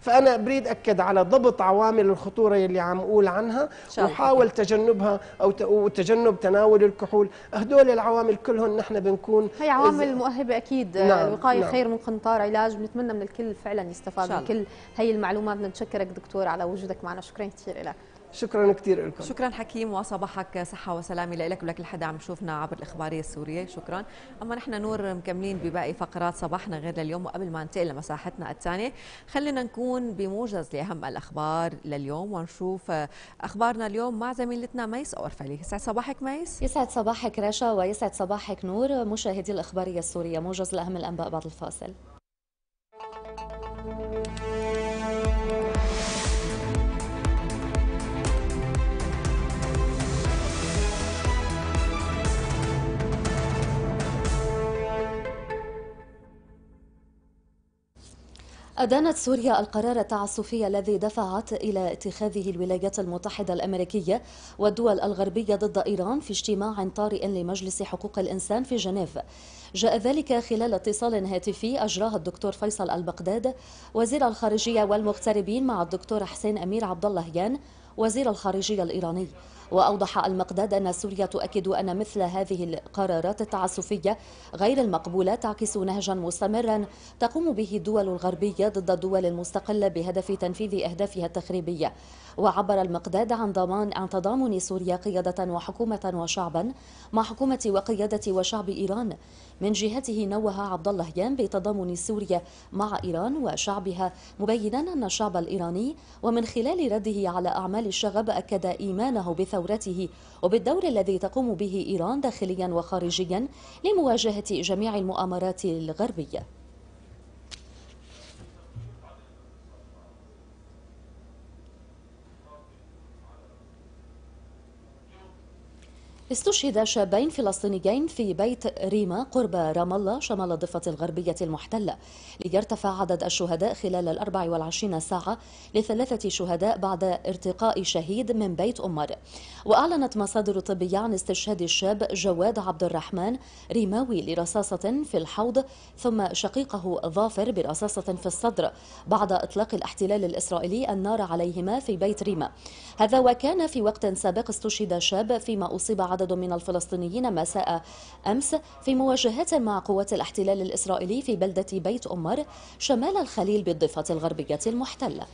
فأنا بريد أكد على ضبط عوامل الخطورة اللي عم أقول عنها وحاول تجنبها أو وتجنب تناول الكحول. هدول العوامل كلهم نحن بنكون هي عوامل مؤهبة أكيد نعم الوقاية نعم. خير من قنطار علاج. بنتمنى من الكل فعلا يستفاد من كل هي المعلومات. بنشكرك دكتور على وجودك معنا. شكرا كثير لك شكرا كثير لكم شكرا حكيم وصباحك صحة وسلامة. لك ولكل حدا عم يشوفنا عبر الاخباريه السورية. شكرا. أما نحن نور مكملين بباقي فقرات صباحنا غير لليوم وقبل ما ننتقل لمساحتنا الثانية خلينا نكون بموجز لأهم الأخبار لليوم ونشوف أخبارنا اليوم مع زميلتنا ميس أورفلي. يسعد صباحك ميس. يسعد صباحك رشا ويسعد صباحك نور. مشاهدي الإخبارية السورية موجز لأهم الأنباء بعد الفاصل. أدانت سوريا القرار التعسفي الذي دفعت إلى اتخاذه الولايات المتحدة الأمريكية والدول الغربية ضد إيران في اجتماع طارئ لمجلس حقوق الإنسان في جنيف. جاء ذلك خلال اتصال هاتفي أجراه الدكتور فيصل البغداد وزير الخارجية والمغتربين مع الدكتور حسين أمير عبد الله يان وزير الخارجية الإيراني. وأوضح المقداد أن سوريا تؤكد أن مثل هذه القرارات التعسفية غير المقبولة تعكس نهجا مستمرا تقوم به الدول الغربية ضد الدول المستقلة بهدف تنفيذ أهدافها التخريبية. وعبر المقداد عن ضمان عن تضامن سوريا قيادة وحكومة وشعبا مع حكومة وقيادة وشعب إيران. من جهته نوه عبد الله يان بتضامن سوريا مع إيران وشعبها مبينا أن الشعب الإيراني ومن خلال رده على أعمال الشغب أكد إيمانه بثورته وبالدور الذي تقوم به إيران داخليا وخارجيا لمواجهة جميع المؤامرات الغربية. استشهد شابين فلسطينيين في بيت ريما قرب رام الله شمال الضفة الغربية المحتلة ليرتفع عدد الشهداء خلال الأربع والعشرين ساعة لثلاثة شهداء بعد ارتقاء شهيد من بيت أمر. وأعلنت مصادر طبية عن استشهاد الشاب جواد عبد الرحمن ريماوي لرصاصة في الحوض ثم شقيقه ظافر برصاصة في الصدر بعد إطلاق الاحتلال الإسرائيلي النار عليهما في بيت ريما. هذا وكان في وقت سابق استشهد شاب فيما أصيب عدد من الفلسطينيين مساء أمس في مواجهات مع قوات الاحتلال الإسرائيلي في بلدة بيت أمر شمال الخليل بالضفة الغربية المحتلة.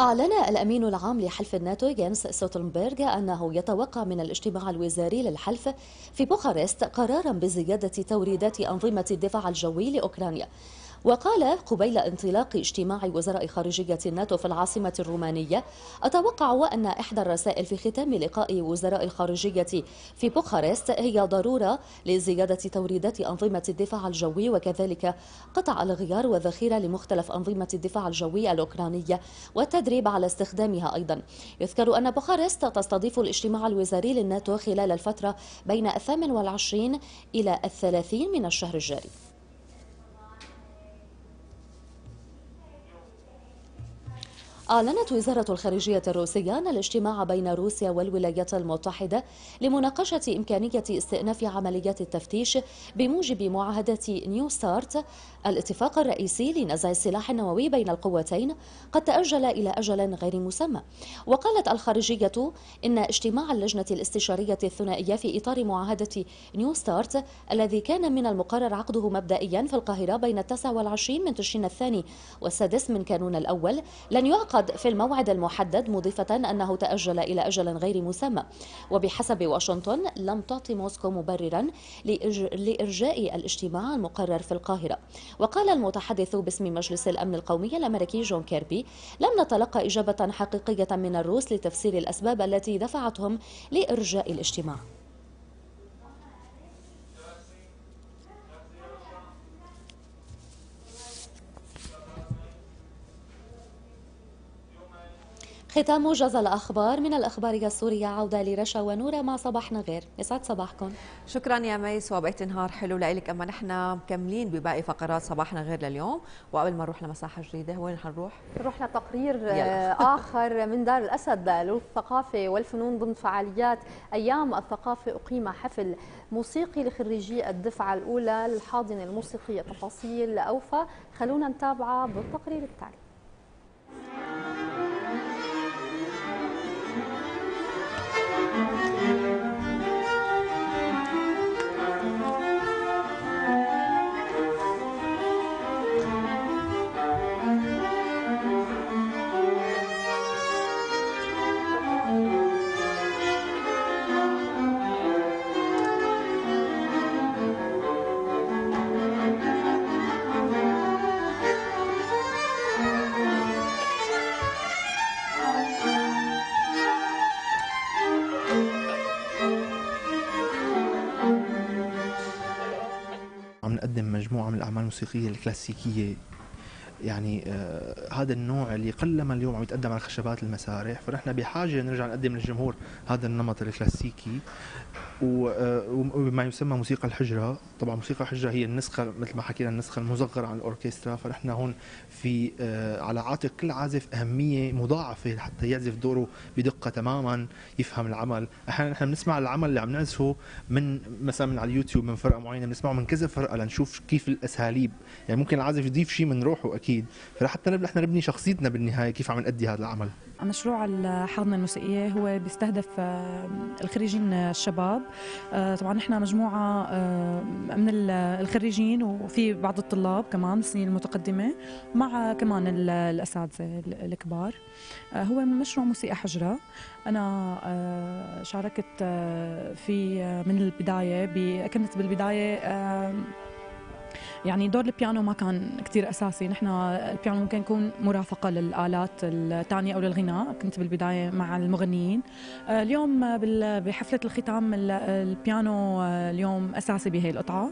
أعلن الأمين العام لحلف الناتو يانس ستولنبرغ أنه يتوقع من الاجتماع الوزاري للحلف في بوخارست قرارا بزيادة توريدات أنظمة الدفاع الجوي لأوكرانيا. وقال قبيل انطلاق اجتماع وزراء خارجية الناتو في العاصمة الرومانية أتوقع أن إحدى الرسائل في ختام لقاء وزراء الخارجية في بوخارست هي ضرورة لزيادة توريدات أنظمة الدفاع الجوي وكذلك قطع الغيار والذخيرة لمختلف أنظمة الدفاع الجوي الأوكرانية والتدريب على استخدامها أيضا. يذكر أن بوخارست تستضيف الاجتماع الوزاري للناتو خلال الفترة بين الثامن والعشرين إلى الثلاثين من الشهر الجاري. أعلنت وزارة الخارجية الروسية أن الاجتماع بين روسيا والولايات المتحدة لمناقشة إمكانية استئناف عمليات التفتيش بموجب معاهدة نيو ستارت الاتفاق الرئيسي لنزع السلاح النووي بين القوتين قد تأجل إلى أجل غير مسمى. وقالت الخارجية إن اجتماع اللجنة الاستشارية الثنائية في إطار معاهدة نيو ستارت الذي كان من المقرر عقده مبدئيا في القاهرة بين التاسع والعشرين من تشرين الثاني والسادس من كانون الأول لن يعقد يعقد في الموعد المحدد مضيفة أنه تأجل إلى أجل غير مسمى. وبحسب واشنطن لم تعطي موسكو مبررا لإرجاء الاجتماع المقرر في القاهرة. وقال المتحدث باسم مجلس الأمن القومي الأمريكي جون كيربي لم نتلقى إجابة حقيقية من الروس لتفسير الأسباب التي دفعتهم لإرجاء الاجتماع. ختام موجز الأخبار من الأخبار السورية عودة لرشا ونورة مع صباحنا غير. يسعد صباحكم. شكرا يا ميس وبقيت نهار حلو لك أما نحن مكملين بباقي فقرات صباحنا غير لليوم. وقبل ما نروح لمساحة جديدة وين حنروح؟ نروح لتقرير يلا. [laughs] آخر من دار الأسد للثقافة والفنون ضمن فعاليات أيام الثقافة. أقيم حفل موسيقي لخريجي الدفعة الأولى للحاضنة الموسيقية. تفاصيل أوفى. خلونا نتابعها بالتقرير التالي. الموسيقية الكلاسيكية. يعني آه هذا النوع اللي قلما اليوم عم يتقدم على خشبات المسارح. فنحن بحاجة نرجع نقدم للجمهور هذا النمط الكلاسيكي. وما يسمى موسيقى الحجرة. طبعا موسيقى الحجرة هي النسخة مثل ما حكينا النسخة المصغره عن الأوركسترا. فنحن هون في آه على عاتق كل عازف أهمية مضاعفة حتى يعزف دوره بدقة تماما يفهم العمل. أحيانا نحن بنسمع العمل اللي عم نعزفه من مثلا من على اليوتيوب من فرقة معينة بنسمعه من كذا فرقة لنشوف كيف الأساليب. يعني ممكن العازف يضيف شيء من روحه أكيد. فلحتى نحن نبني شخصيتنا بالنهاية كيف عم نأدي هذا العمل. مشروع الحاضنة الموسيقية هو بيستهدف آه، الخريجين الشباب. آه، طبعا نحن مجموعة آه، من الخريجين وفي بعض الطلاب كمان السنين المتقدمة مع كمان الأساتذة الكبار. هو مشروع موسيقى حجرة. أنا شاركت في من البداية كنت بالبداية يعني دور البيانو ما كان كتير أساسي. نحن البيانو ممكن يكون مرافقة للآلات الثانية أو للغناء كنت بالبداية مع المغنيين. آه، اليوم بحفلة الختام البيانو آه، اليوم أساسي بهي القطعة.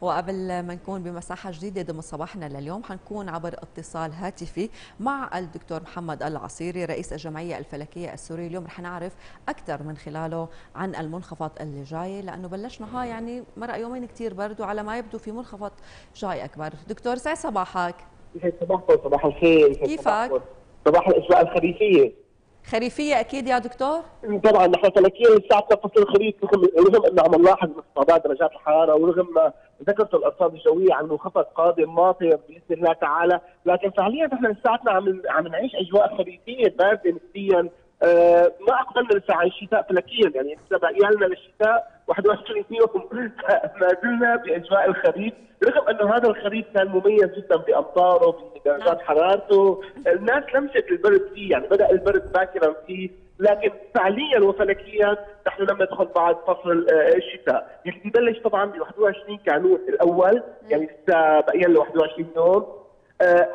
وقبل ما نكون بمساحة جديدة ضمن صباحنا لليوم حنكون عبر اتصال هاتفي مع الدكتور محمد العصيري رئيس الجمعية الفلكية السورية. اليوم رح نعرف أكثر من خلاله عن المنخفض اللي جاي لأنه بلشنا ها يعني مرق يومين كثير برد وعلى ما يبدو في منخفض جاي أكبر. دكتور سعد صباحك. يسعد صباحكم صباح الخير كيفك؟ صباح الاجواء الخريفية. خريفية أكيد يا دكتور؟ طبعا نحن فلكيا لساتنا فصل الخريف رغم إنه عم نلاحظ انخفاضات درجات الحرارة ورغم ذكرت الأرصاد الجوية عن منخفض قادم ماطر بإذن الله تعالى، لكن فعليا نحن لساتنا عم عم نعيش أجواء خريفية باردة نسبيا آه ما اقبلنا لسه عن الشتاء فلكيا. يعني لسه باقي لنا للشتاء 21 يوم [laughs] ما زلنا بأجواء الخريف. رغم أنه هذا الخريف كان مميز جدا بأمطاره بدرجات حرارته. الناس لمست البرد فيه يعني بدأ البرد باكرا فيه. لكن فعليا وفلكيا نحن لم ندخل بعد فصل الشتاء. اللي ببلش طبعا ب 21 كانون الأول يعني لسه باقي له 21 يوم. آه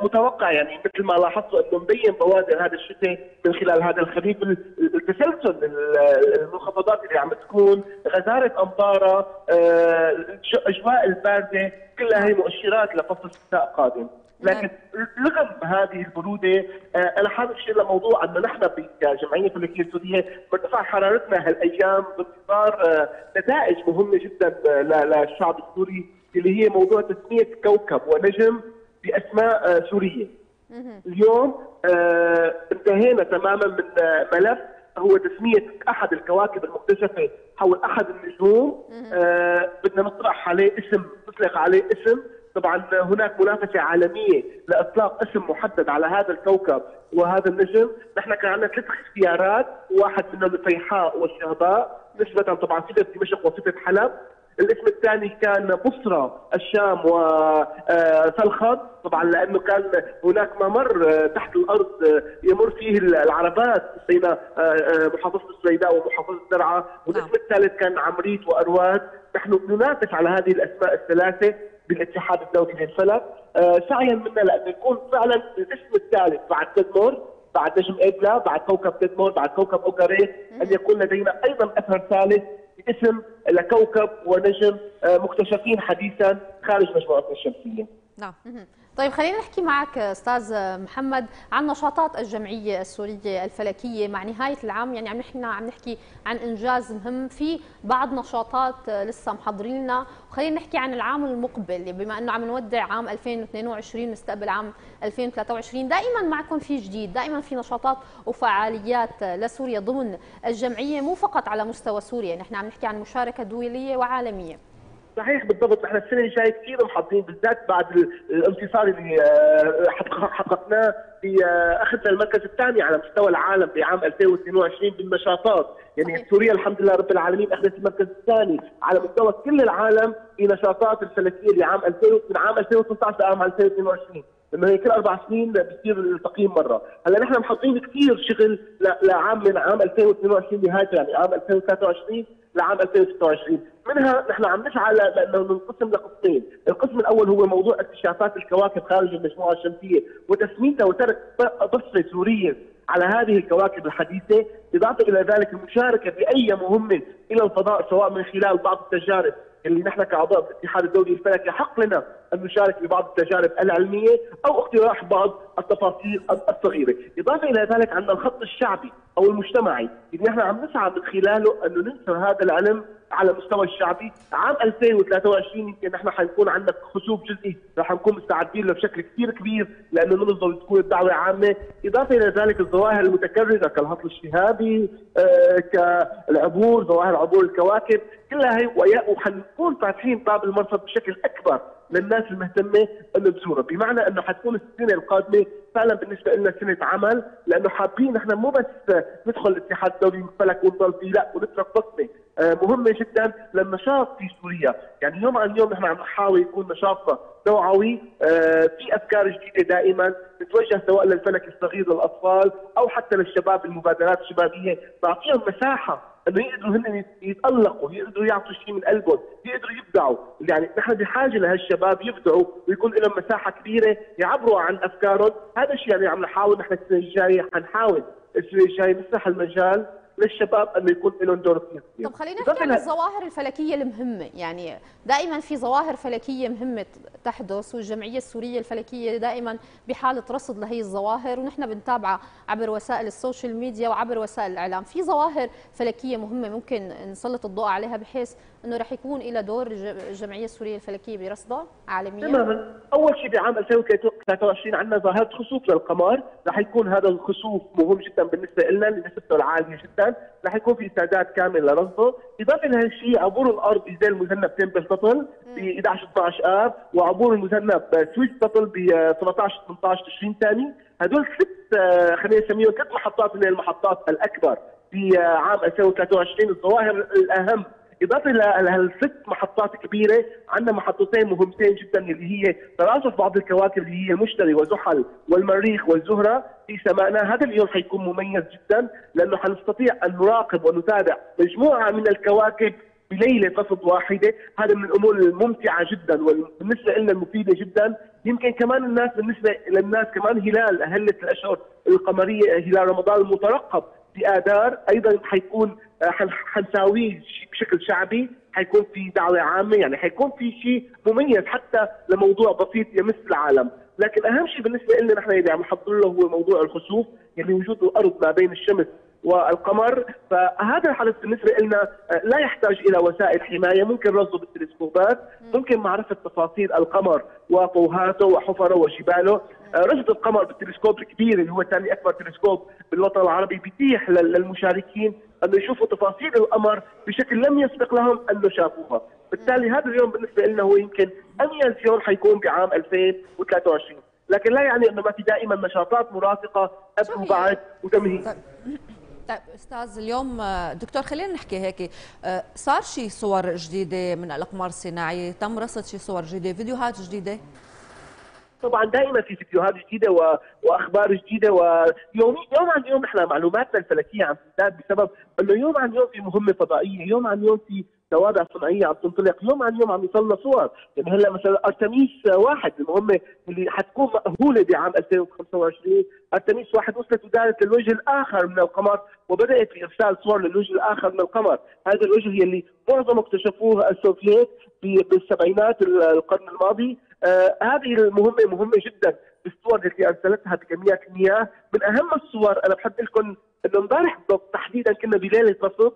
متوقع يعني مثل ما لاحظتوا أنه مبين بوادر هذا الشتاء من خلال هذا الخريف التسلسل المنخفضات اللي عم تكون غزارة امطارها آه الاجواء الباردة كلها هي مؤشرات لفصل الشتاء قادم لكن رغم هذه البرودة آه أنا حابب أشير لموضوع أنه نحن كجمعيه فلكية سوريه مرتفع حرارتنا هالأيام بانتظار آه نتائج مهمة جدا للشعب السوري اللي هي موضوع تسمية كوكب ونجم. بأسماء آه سورية. اليوم انتهينا تماما من ملف. هو تسمية أحد الكواكب المكتشفة حول أحد النجوم. بدنا نطرح عليه اسم نطلق عليه اسم. طبعا هناك منافسة عالمية لإطلاق اسم محدد على هذا الكوكب وهذا النجم، نحن كان عندنا ثلاث اختيارات، واحد منهم الفيحاء والشهباء، نسبة طبعا فتة دمشق وفتة حلب، الاسم الثاني كان بصرى الشام وسلخط طبعا لأنه كان هناك ممر تحت الأرض يمر فيه العربات بين محافظة السويداء ومحافظة درعا والاسم الثالث كان عمريت وأرواد. نحن ننافس على هذه الأسماء الثلاثة بالاتحاد الدولي للفلك. سعيا منا لأنه يكون فعلا الاسم الثالث بعد تدمر بعد نجم ابلا بعد كوكب تدمر بعد كوكب اوكاري أن يكون لدينا أيضا أثر ثالث باسم لكوكب ونجم مكتشفين حديثا خارج مجموعتنا الشمسية. نعم. طيب خلينا نحكي معك أستاذ محمد عن نشاطات الجمعية السورية الفلكية. مع نهاية العام يعني عم نحكي عم نحكي عن إنجاز مهم في بعض نشاطات لسه محضرين لنا وخلينا نحكي عن العام المقبل بما إنه عم نودع عام 2022 نستقبل عام 2023 دائما معكم في جديد دائما في نشاطات وفعاليات لسوريا ضمن الجمعية مو فقط على مستوى سوريا. نحن عم نحكي عن مشاركة دولية وعالمية. صحيح بالضبط. نحن السنة الجايه كثير محضرين بالذات بعد الانتصار اللي حققناه باخذنا المركز الثاني على مستوى العالم بعام 2022 بالنشاطات، يعني سوريا الحمد لله رب العالمين أخذت المركز الثاني على مستوى كل العالم بنشاطات الفلكية لعام 2000 من عام 2018 لعام 2022 لأنه هي كل أربع سنين بصير التقييم مرة، هلا نحن محضرين كثير شغل لعام من عام 2022 نهايته يعني عام 2023 لعام 2026 منها نحن عم نسعى لأنه ننقسم لقسمين، القسم الأول هو موضوع اكتشافات الكواكب خارج المجموعة الشمسية وتسميتها وترك بصمه سورية على هذه الكواكب الحديثة، إضافة إلى ذلك المشاركه بأي مهمه إلى الفضاء سواء من خلال بعض التجارب اللي نحن كأعضاء الاتحاد الدولي الفلكي حق لنا أن نشارك ببعض التجارب العلمية أو اقتراح بعض التفاصيل الصغيرة، إضافة إلى ذلك عندنا الخط الشعبي أو المجتمعي. اللي نحن عم نسعى من خلاله انه ننشر هذا العلم على المستوى الشعبي، عام 2023 يمكن نحن حنكون عندنا خسوف جزئي، رح نكون مستعدين له بشكل كثير كبير لأنه ننظر تكون الدعوة عامة، إضافة إلى ذلك الظواهر المتكررة كالهطل الشهابي، آه كالعبور، ظواهر عبور الكواكب، كلها هي وحنكون فاتحين باب المرصد بشكل أكبر للناس المهتمة إنه تزورها، بمعنى إنه حتكون السنة القادمة فعلا بالنسبة لنا سنة عمل لأنه حابين نحن مو بس ندخل الاتحاد الدولي الفلك ونضل فيه لا ونترك بصمه مهمة جدا للنشاط في سوريا، يعني يوم عن يوم نحن عم نحاول يكون نشاطنا توعوي في أفكار جديدة دائما تتوجه سواء للفلك الصغير للأطفال أو حتى للشباب المبادرات الشبابية. تعطيهم مساحة إنه يقدروا هن يتألقوا، يقدروا يعطوا شيء من قلبهم، يقدروا يبدعوا، يعني نحن بحاجة لهالشباب يبدعوا ويكون لهم مساحة كبيرة يعبروا عن أفكارهم، هذا الشيء يعني عم نحاول نحن السنة الجاية حنحاول السنة الجاية نفتح المجال للشباب إنه يكون لهم دور كثير طب خلينا نحكي عن الظواهر الفلكية المهمة. يعني دائما في ظواهر فلكية مهمة تحدث والجمعية السورية الفلكية دائما بحالة رصد لهي الظواهر ونحن بنتابعها عبر وسائل السوشيال ميديا وعبر وسائل الإعلام. في ظواهر فلكية مهمة ممكن نسلط الضوء عليها بحيث إنه رح يكون إلى دور الجمعية السورية الفلكية برصدها عالميا. تماما. أول شيء بعام 2023 عندنا ظاهرة خسوف للقمر رح يكون هذا الخسوف مهم جدا بالنسبة لنا لنسبته العالية جدا. رح يكون في استعداد كامل لرصده. إضافة لهالشيء عبور الأرض بزي المذنب تمبل تطل ب 11 12 آب وعبور المذنب سويس تطل ب 17 18 تشرين ثاني. هدول ست آه، خلينا نسميهم ثلاث محطات من المحطات الأكبر. في آه، عام 2023 الظواهر الأهم إضافة لهالست محطات كبيرة عندنا محطتين مهمتين جدا اللي هي تراسف بعض الكواكب اللي هي المشتري وزحل والمريخ والزهرة في سمائنا. هذا اليوم حيكون مميز جدا لأنه حنستطيع أن نراقب ونتابع مجموعة من الكواكب بليلة رصد واحدة، هذا من الأمور الممتعة جدا وبالنسبة لنا المفيدة جدا، يمكن كمان الناس بالنسبة للناس كمان هلال هله الأشهر القمرية هلال رمضان المترقب في اذار أيضا حيكون حنساويه بشكل شعبي حيكون في دعوة عامة يعني حيكون في شيء مميز حتى لموضوع بسيط يمس العالم. لكن أهم شيء بالنسبة لنا نحن اللي عم نحضر له هو موضوع الخسوف يعني وجود الأرض ما بين الشمس والقمر. فهذا الحدث بالنسبة لنا آه، لا يحتاج إلى وسائل حماية. ممكن رصده بالتلسكوبات ممكن معرفة تفاصيل القمر وطوهاته وحفره وجباله. رصد القمر بالتلسكوب الكبير اللي هو ثاني أكبر تلسكوب بالوطن العربي بيتيح للمشاركين أنه يشوفوا تفاصيل القمر بشكل لم يسبق لهم أنه شافوها، بالتالي هذا اليوم بالنسبة لنا هو يمكن اميز يوم حيكون بعام 2023 لكن لا يعني أنه ما في دائما نشاطات مرافقه قبل وبعد وتمهيد. طيب. طيب أستاذ اليوم دكتور خلينا نحكي هيك. آه، صار شيء صور جديدة من الاقمار الصناعيه تم رصد شيء صور جديدة؟ فيديوهات جديدة؟ طبعا دائما في فيديوهات جديدة و... وأخبار جديدة ويوم يوم عن يوم نحن معلوماتنا الفلكية عم تزداد بسبب إنه يوم عن يوم في مهمة فضائية، يوم عن يوم في توابع صناعية عم تنطلق يوم عن يوم عم يصلنا صور. يعني هلأ مثلا أرتميس واحد المهمة اللي حتكون مأهوله بعام 2025 أرتميس واحد وصلت ودارت للوجه الآخر من القمر وبدأت في ارسال صور للوجه الآخر من القمر. هذا الوجه يلي معظم اكتشفوه السوفييت بالسبعينات القرن الماضي. آه هذه المهمه مهمة جدا. بالصور التي أرسلتها بكميات المياه من أهم الصور. أنا بحب لكم إنه امبارح تحديدا كنا بليلة رصد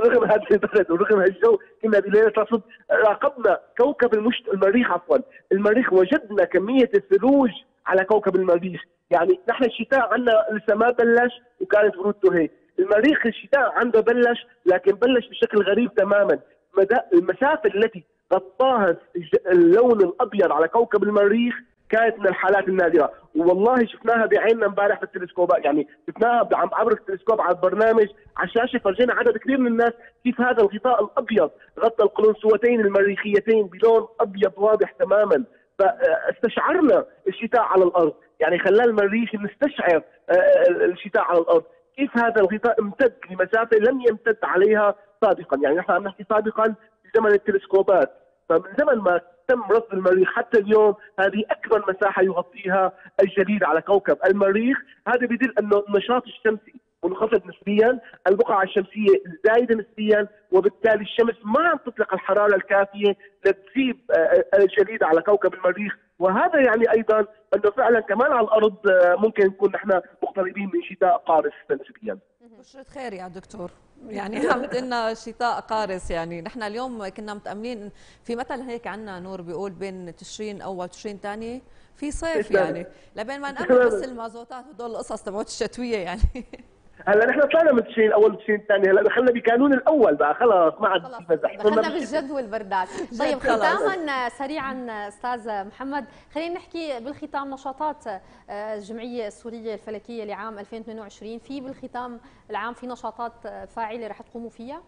رغم هذا البلد ورغم هالجو كنا بليلة رصد راقبنا كوكب المشت... المريخ عفوا. المريخ وجدنا كمية الثلوج على كوكب المريخ. يعني نحن الشتاء عندنا لسه ما بلش وكانت برودته هيك. المريخ الشتاء عنده بلش لكن بلش بشكل غريب تماما. المسافة التي غطاها اللون الأبيض على كوكب المريخ كانت من الحالات النادرة. والله شفناها بعيننا امبارح في التلسكوبات يعني شفناها عبر التلسكوب على البرنامج على الشاشة. فرجينا عدد كبير من الناس كيف هذا الغطاء الأبيض غطى القلنسوتين المريخيتين بلون أبيض واضح تماما. فاستشعرنا الشتاء على الأرض. يعني خلى المريخ نستشعر آه، الشتاء على الأرض. كيف هذا الغطاء امتد لمسافة لم يمتد عليها سابقا؟ يعني نحن عم نحكي سابقا في زمن التلسكوبات. فمن زمن ما تم رصد المريخ حتى اليوم هذه أكبر مساحة يغطيها الجليد على كوكب المريخ. هذا بيدل انه النشاط الشمسي منخفض نسبيا البقعة الشمسية زايدة نسبيا وبالتالي الشمس ما عم تطلق الحرارة الكافية لتذيب آه، الجليد على كوكب المريخ. وهذا يعني أيضا أنه فعلا كمان على الأرض آه، ممكن نكون نحن مقتربين من شتاء قارس نسبيا بشرة خير يا دكتور. يعني عم لنا شتاء قارس يعني نحن اليوم كنا متأملين في مثل هيك عنا نور بيقول بين تشرين اول تشرين ثاني في صيف يعني. لبين ما نأمن بس المازوتات هدول القصص تبعت الشتوية يعني. [laughs] هلا نحن طلعنا من تشرين الأول وتشرين الثاني هلا دخلنا بقانون الأول بقى خلاص ما عاد دخلنا بالجدول بردات طيب ختاما سريعا أستاذ محمد خلينا نحكي بالختام نشاطات آه، الجمعية السورية الفلكية لعام 2022 في بالختام العام في نشاطات فاعلة رح تقوموا فيها؟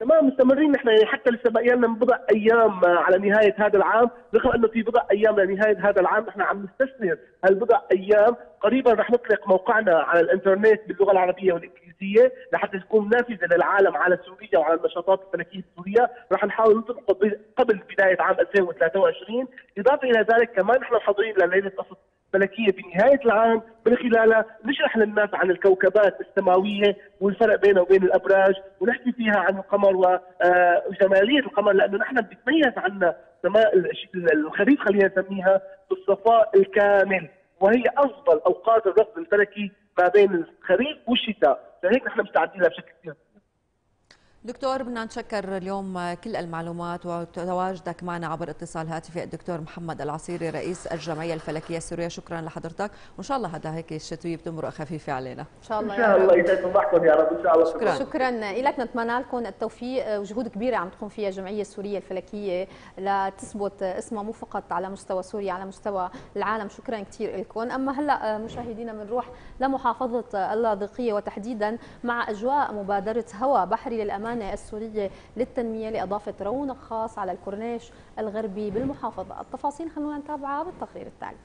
تمام مستمرين نحن يعني حتى لسه باقي لنا بضع أيام على نهاية هذا العام. رغم إنه في بضع أيام لنهاية هذا العام نحن عم نستثمر هالبضع أيام قريبا رح نطلق موقعنا على الإنترنت باللغة العربية والإنجليزية لحتى تكون نافذة للعالم على سوريا وعلى النشاطات الفلكية السوريه رح نحاول نطلقه قبل بداية عام 2023 إضافة إلى ذلك كمان نحن حاضرين لليله فلكيه في نهايه العام. من خلالها نشرح للناس عن الكوكبات السماوية والفرق بينها وبين الأبراج ونحكي فيها عن القمر وجمالية القمر لأنه نحن بنتميز عنا سماء الخريف خلينا نسميها بالصفاء الكامل. وهي أفضل أوقات الرصد الفلكي ما بين الخريف والشتاء. فهيك نحن مستعدين لها بشكل كثير دكتور بدنا نشكر اليوم كل المعلومات وتواجدك معنا عبر اتصال هاتفي الدكتور محمد العصيري رئيس الجمعية الفلكية السورية. شكرا لحضرتك. وإن شاء الله هذا هيك الشتوية بتمرق خفيفة علينا. إن شاء الله إن شاء الله. يسعد صباحكم يا رب إن شاء الله شكرا. شكرا لك نتمنى لكم التوفيق. وجهود كبيرة عم تقوم فيها الجمعيه السورية الفلكية لتثبت اسمها مو فقط على مستوى سوريا على مستوى العالم. شكرا كثير لكم أما هلأ مشاهدينا بنروح لمحافظة اللاذقية. وتحديدا مع أجواء مبادرة هوا بحري للامانه السوريه السورية للتنمية لإضافة رونق خاص على الكورنيش الغربي بالمحافظة. التفاصيل خلونا نتابعها بالتقرير التالي.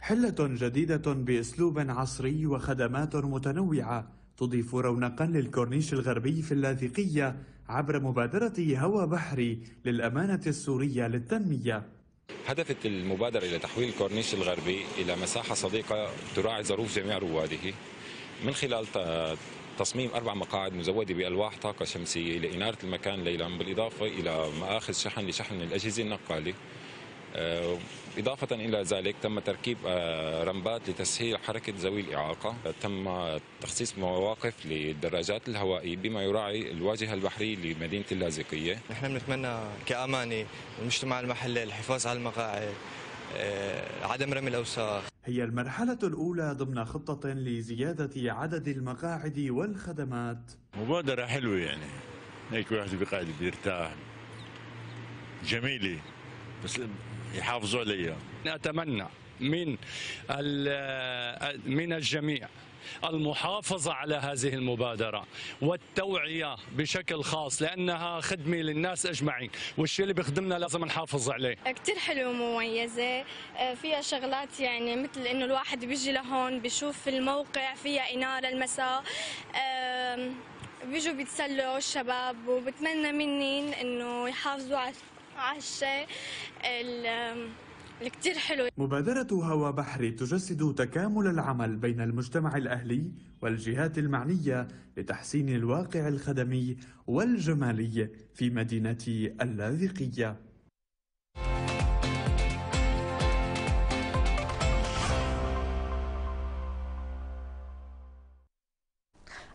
حلة جديدة بأسلوب عصري وخدمات متنوعة تضيف رونقا للكورنيش الغربي في اللاذقية عبر مبادرة هوا بحري للأمانة السورية للتنمية. هدفت المبادرة إلى تحويل الكورنيش الغربي إلى مساحة صديقة تراعي ظروف جميع رواده. من خلال تصميم أربع مقاعد مزودة بألواح طاقة شمسية لإنارة المكان ليلا بالإضافة إلى مآخذ شحن لشحن الأجهزة النقالة. آه، إضافة إلى ذلك تم تركيب آه، رمبات لتسهيل حركة ذوي الإعاقة. تم تخصيص مواقف للدراجات الهوائية بما يراعي الواجهة البحرية لمدينة اللاذقية. نحن بنتمنى كأمانة المجتمع المحلي الحفاظ على المقاعد. عدم رمي الأوساخ. هي المرحلة الأولى ضمن خطة لزيادة عدد المقاعد والخدمات. مبادرة حلوة يعني. هيك واحد بقعد بيرتاح. جميلة. بس يحافظوا عليها. أتمنى من من الجميع. المحافظة على هذه المبادرة والتوعية بشكل خاص لأنها خدمة للناس أجمعين. والشيء اللي بيخدمنا لازم نحافظ عليه. كتير حلوة ومميزة. آه، فيها شغلات يعني مثل إنه الواحد بيجي لهون بيشوف الموقع فيها إنارة المساء. بيجوا بيتسلوا الشباب وبتمنى مني إنه يحافظوا على الشيء كتير حلو. مبادرة هوا بحري تجسد تكامل العمل بين المجتمع الأهلي والجهات المعنية لتحسين الواقع الخدمي والجمالي في مدينة اللاذقية.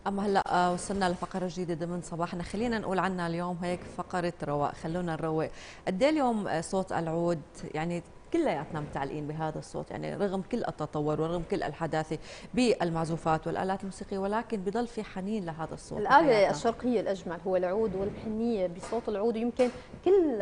أما هلا وصلنا لفقرة جديدة ضمن صباحنا. خلينا نقول عنها اليوم هيك فقرة رواق خلونا نروق. قد اليوم صوت العود؟ يعني كلياتنا متعلقين بهذا الصوت يعني رغم كل التطور ورغم كل الحداثة بالمعزوفات والآلات الموسيقية ولكن بضل في حنين لهذا الصوت الآلة الشرقية الأجمل هو العود والحنية بصوت العود. ويمكن كل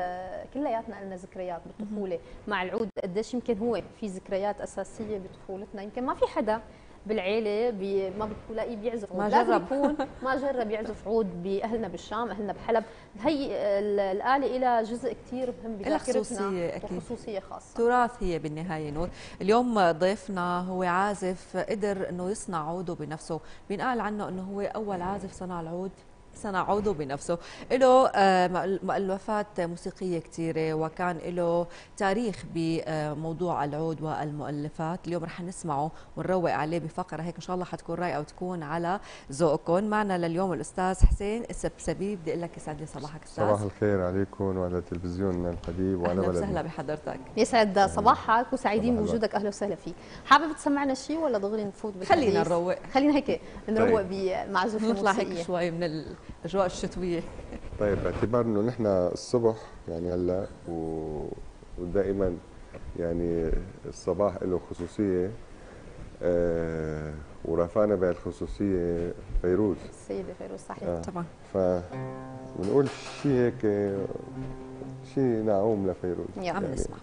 كلياتنا لنا ذكريات بالطفولة. مع العود قديش يمكن هو في ذكريات أساسية بطفولتنا. يمكن ما في حدا بالعيلة بي ما بتلاقيه بيعزف ما جرب. يكون [laughs] ما جرب يعزف عود بأهلنا بالشام أهلنا بحلب. هي الآلة لها جزء كثير مهم بذاكرتنا أكيد. وخصوصية خاصة. تراث هي بالنهاية نور. اليوم ضيفنا هو عازف قدر إنه يصنع عوده بنفسه. بينقال عنه إنه هو أول عازف صنع العود. صنع عوده بنفسه. له آه، مؤلفات موسيقية كثيرة وكان له تاريخ بموضوع العود والمؤلفات. اليوم رح نسمعه ونروق عليه بفقرة هيك إن شاء الله حتكون رايقة وتكون على ذوقكم. معنا لليوم الأستاذ حسين السبسبي بدي أقول لك يسعد لي صباحك أستاذ. صباح الخير عليكم وعلى تلفزيوننا الحبيب وعلى بلدنا. أهلا وسهلا بحضرتك. يسعد صباحك وسعيدين بوجودك. أهلا وسهلا فيك. حابب تسمعنا شيء ولا دغري نفوت؟ بالحديث خلينا نروق. خلينا هيك نروق طيب. بمعزوفة نطلع هيك شوي من الاجواء الشتوية. طيب باعتبار إنه نحن الصبح يعني هلأ و... ودائما يعني الصباح له خصوصية آه ورافقنا بهالخصوصيه فيروز. السيدة فيروز صحيح آه. طبعا. ف بنقول شيء هيك شيء نعوم لفيروز. يا عم يعني نسمع.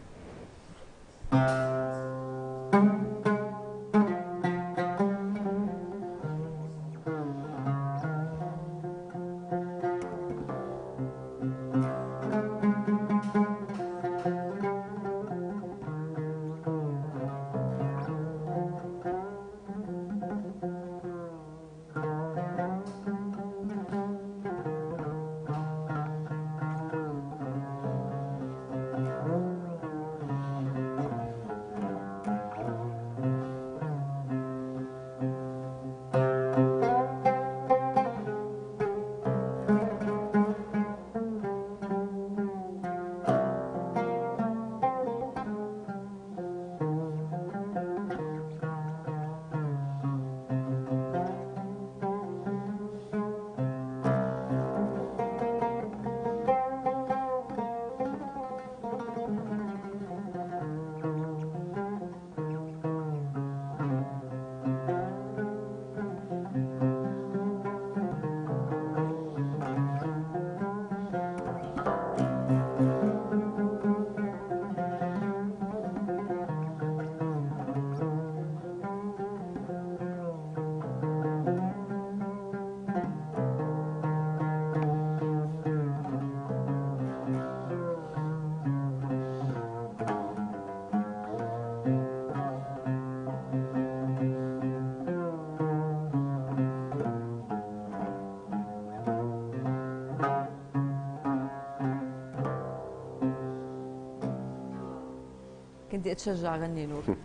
بدي أتشجع غني نور. [laughs]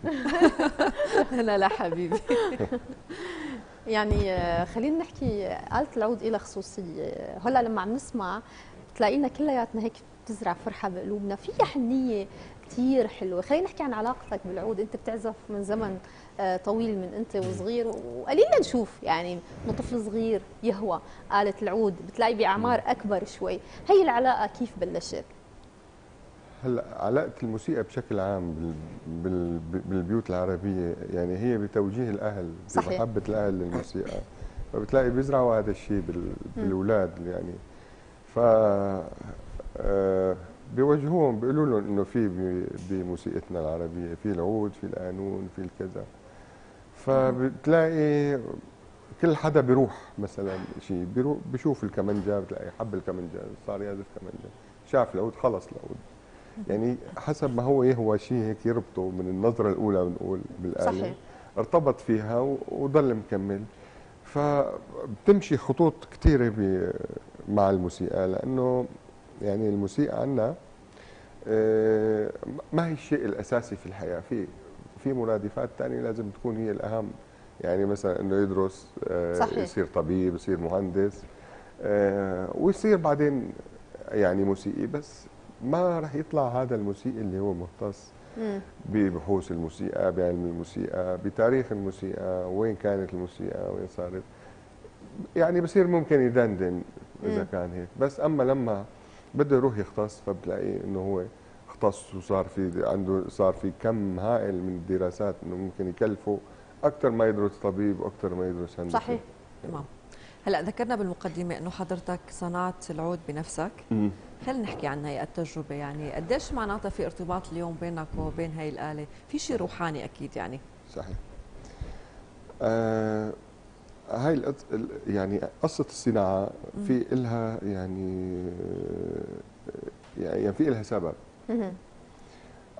[laughs] لا لا حبيبي. [laughs] يعني آه، خلينا نحكي آلة العود لها خصوصية. هلأ لما عم نسمع تلاقينا كلياتنا هيك بتزرع فرحة بقلوبنا. فيها حنية كثير حلوة. خلينا نحكي عن علاقتك بالعود. أنت بتعزف من زمن آه، طويل من أنت وصغير. وقليل نشوف يعني من طفل صغير يهوى آلة العود. بتلاقي بأعمار أكبر شوي. هي العلاقة كيف بلشت؟ هلا علاقة الموسيقى بشكل عام بال- بال- بالبيوت العربية يعني هي بتوجيه الأهل صحيح. بمحبة الأهل للموسيقى فبتلاقي بيزرعوا هذا الشيء بال- بالأولاد يعني. ف آه، بيوجهوهم بيقولوا لهم إنه في بموسيقتنا العربية في العود في القانون في الكذا. فبتلاقي كل حدا بيروح مثلا شيء بيروح بيشوف الكمنجه بتلاقي حب الكمنجه صار يعزف كمنجه شاف العود خلص العود. يعني حسب ما هو يهوى شيء هيك يربطه من النظرة الأولى بنقول بالآلة. صحيح. ارتبط فيها وضل مكمل. فبتمشي خطوط كثيره مع الموسيقى لأنه يعني الموسيقى عندنا آه، ما هي الشيء الأساسي في الحياة. في في مرادفات ثانية لازم تكون هي الأهم. يعني مثلا إنه يدرس آه، صحيح. يصير طبيب يصير مهندس آه، ويصير بعدين يعني موسيقي. بس ما راح يطلع هذا الموسيقي اللي هو مختص. ببحوث الموسيقى بعلم الموسيقى بتاريخ الموسيقى وين كانت الموسيقى وين صارت يعني بصير ممكن يدندن إذا مم. كان هيك بس أما لما بده يروح يختص فبتلاقيه إنه هو اختص وصار في عنده صار في كم هائل من الدراسات إنه ممكن يكلفه أكثر ما يدرس طبيب وأكثر ما يدرس هندسة صحيح تمام هلأ ذكرنا بالمقدمة إنه حضرتك صنعت العود بنفسك مم. خلينا نحكي عن هي التجربة يعني قديش معناتها في ارتباط اليوم بينك وبين هي الآلة؟ في شيء روحاني أكيد يعني. صحيح. آه هاي يعني قصة الصناعة في إلها يعني يعني في إلها سبب. مهم.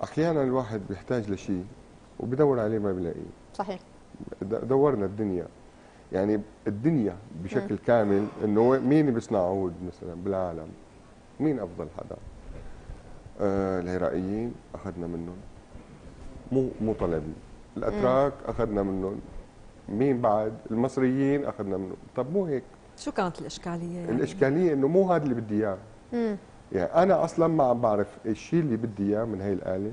أحيانا الواحد بيحتاج لشيء وبدور عليه ما بيلاقيه. صحيح. دورنا الدنيا. يعني الدنيا بشكل كامل إنه مين بيصنع عود مثلا بالعالم؟ مين أفضل حدا آه العراقيين أخذنا منهم. مو مو طلبي. الأتراك أخذنا منهم. مين بعد؟ المصريين أخذنا منهم. طب مو هيك؟ شو كانت الإشكالية يعني؟ الإشكالية إنه مو هذا اللي بدي إياه. يعني أنا أصلا ما عم بعرف الشيء اللي بدي إياه من هي الآلة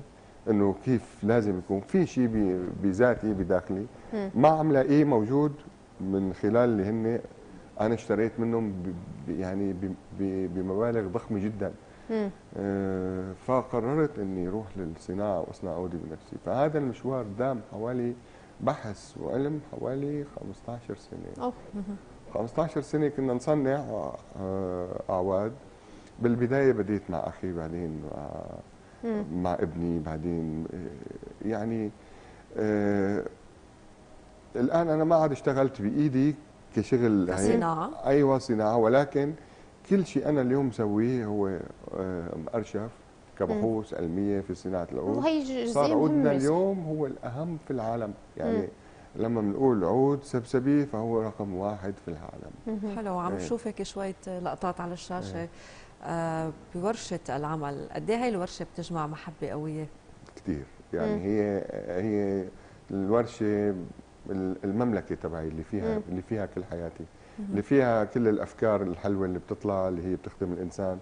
إنه كيف لازم يكون. في شيء بذاتي بداخلي. ما عم لاقيه موجود من خلال اللي هن أنا اشتريت منهم يعني بمبالغ ضخمة جدا. آه، فقررت إني أروح للصناعة وأصنع عودي بنفسي فهذا المشوار دام حوالي بحث وعلم حوالي 15 سنة أوه. 15 سنة كنا نصنع آه، أعواد بالبداية بديت مع أخي بعدين مع. مع ابني بعدين آه، يعني آه، الآن أنا ما عاد اشتغلت بإيدي كشغل. كصناعة؟ أيوه صناعة ولكن كل شيء أنا اليوم مسويه هو آه، مأرشف كبحوث علمية في صناعة العود وهي صار عودنا. اليوم هو الأهم في العالم يعني مم. لما بنقول عود سبسبي فهو رقم واحد في العالم حلو عم إيه. نشوف هيك شوية لقطات على الشاشة آه بورشة العمل قد إيه هي الورشة بتجمع محبة قوية كثير يعني مم. هي هي الورشة المملكة تبعي اللي فيها. اللي فيها كل حياتي. اللي فيها كل الأفكار الحلوة اللي بتطلع اللي هي بتخدم الإنسان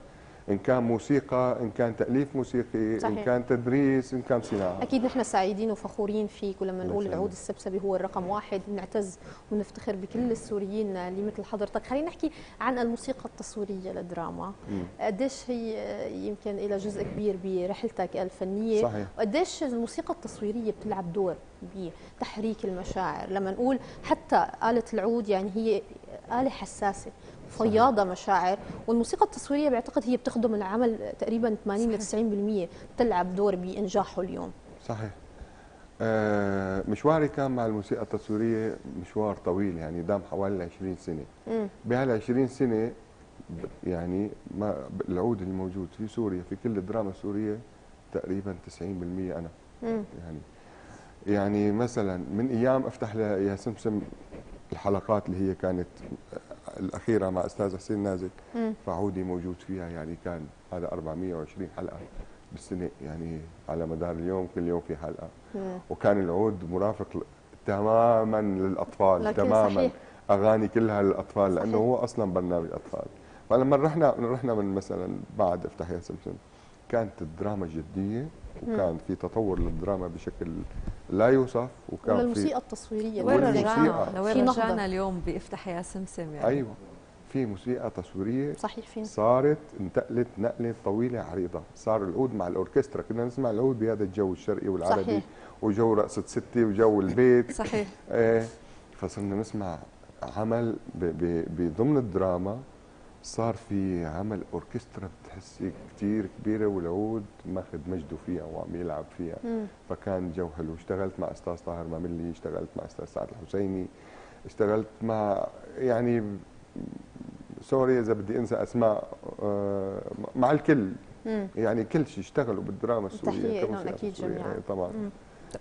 إن كان موسيقى إن كان تأليف موسيقي صحيح. ان كان تدريس إن كان صناعة أكيد نحن سعيدين وفخورين فيك ولما نقول. العود السبسبي هو الرقم واحد بنعتز ونفتخر بكل السوريين اللي مثل حضرتك خلينا نحكي عن الموسيقى التصويرية للدراما. قديش هي يمكن لها جزء كبير برحلتك الفنية صحيح. وقديش الموسيقى التصويرية بتلعب دور بتحريك المشاعر لما نقول حتى آلة العود يعني هي آلة حساسة فياضة مشاعر والموسيقى التصويرية بعتقد هي بتخدم العمل تقريبا 80 ل 90% بتلعب دور بإنجاحه اليوم. صحيح. آه مشواري كان مع الموسيقى التصويرية مشوار طويل يعني دام حوالي 20 سنة. بهال 20 سنة يعني ما العود اللي موجود في سوريا في كل الدراما السوريه تقريبا 90% أنا. مم. يعني يعني مثلا من أيام أفتح ل- يا سمسم الحلقات اللي هي كانت الأخيرة مع أستاذ حسين نازل. مم. فعودي موجود فيها يعني كان هذا 420 حلقة بالسنة يعني على مدار اليوم كل يوم في حلقة. وكان العود مرافق تماما للأطفال تماما. صحيح. أغاني كلها للأطفال لأنه هو أصلا برنامج أطفال. فلما رحنا رحنا من مثلا بعد افتح يا سمسم كانت الدراما جدية وكان في تطور للدراما بشكل لا يوصف وكان في الموسيقى التصويرية. وين رجعنا لوين رجعنا اليوم بإفتح يا سمسم يعني. أيوه. في موسيقى تصويرية صحيح في صارت انتقلت نقلة طويلة عريضة. صار العود مع الأوركسترا. كنا نسمع العود بهذا الجو الشرقي والعربي صحيح. وجو رقصة ستي وجو البيت. [laughs] صحيح. إيه. فصرنا نسمع عمل بضمن الدراما صار في عمل أوركسترا بتحسي كثير كبيرة والعود ماخذ مجده فيها وعم يلعب فيها مم. فكان جو حلو اشتغلت مع أستاذ طاهر ماملي اشتغلت مع أستاذ سعد الحسيني اشتغلت مع يعني سوري إذا بدي أنسى أسماء آه، مع الكل مم. يعني كل شيء اشتغلوا بالدراما السورية تحيه أكيد جميعا طبعا مم.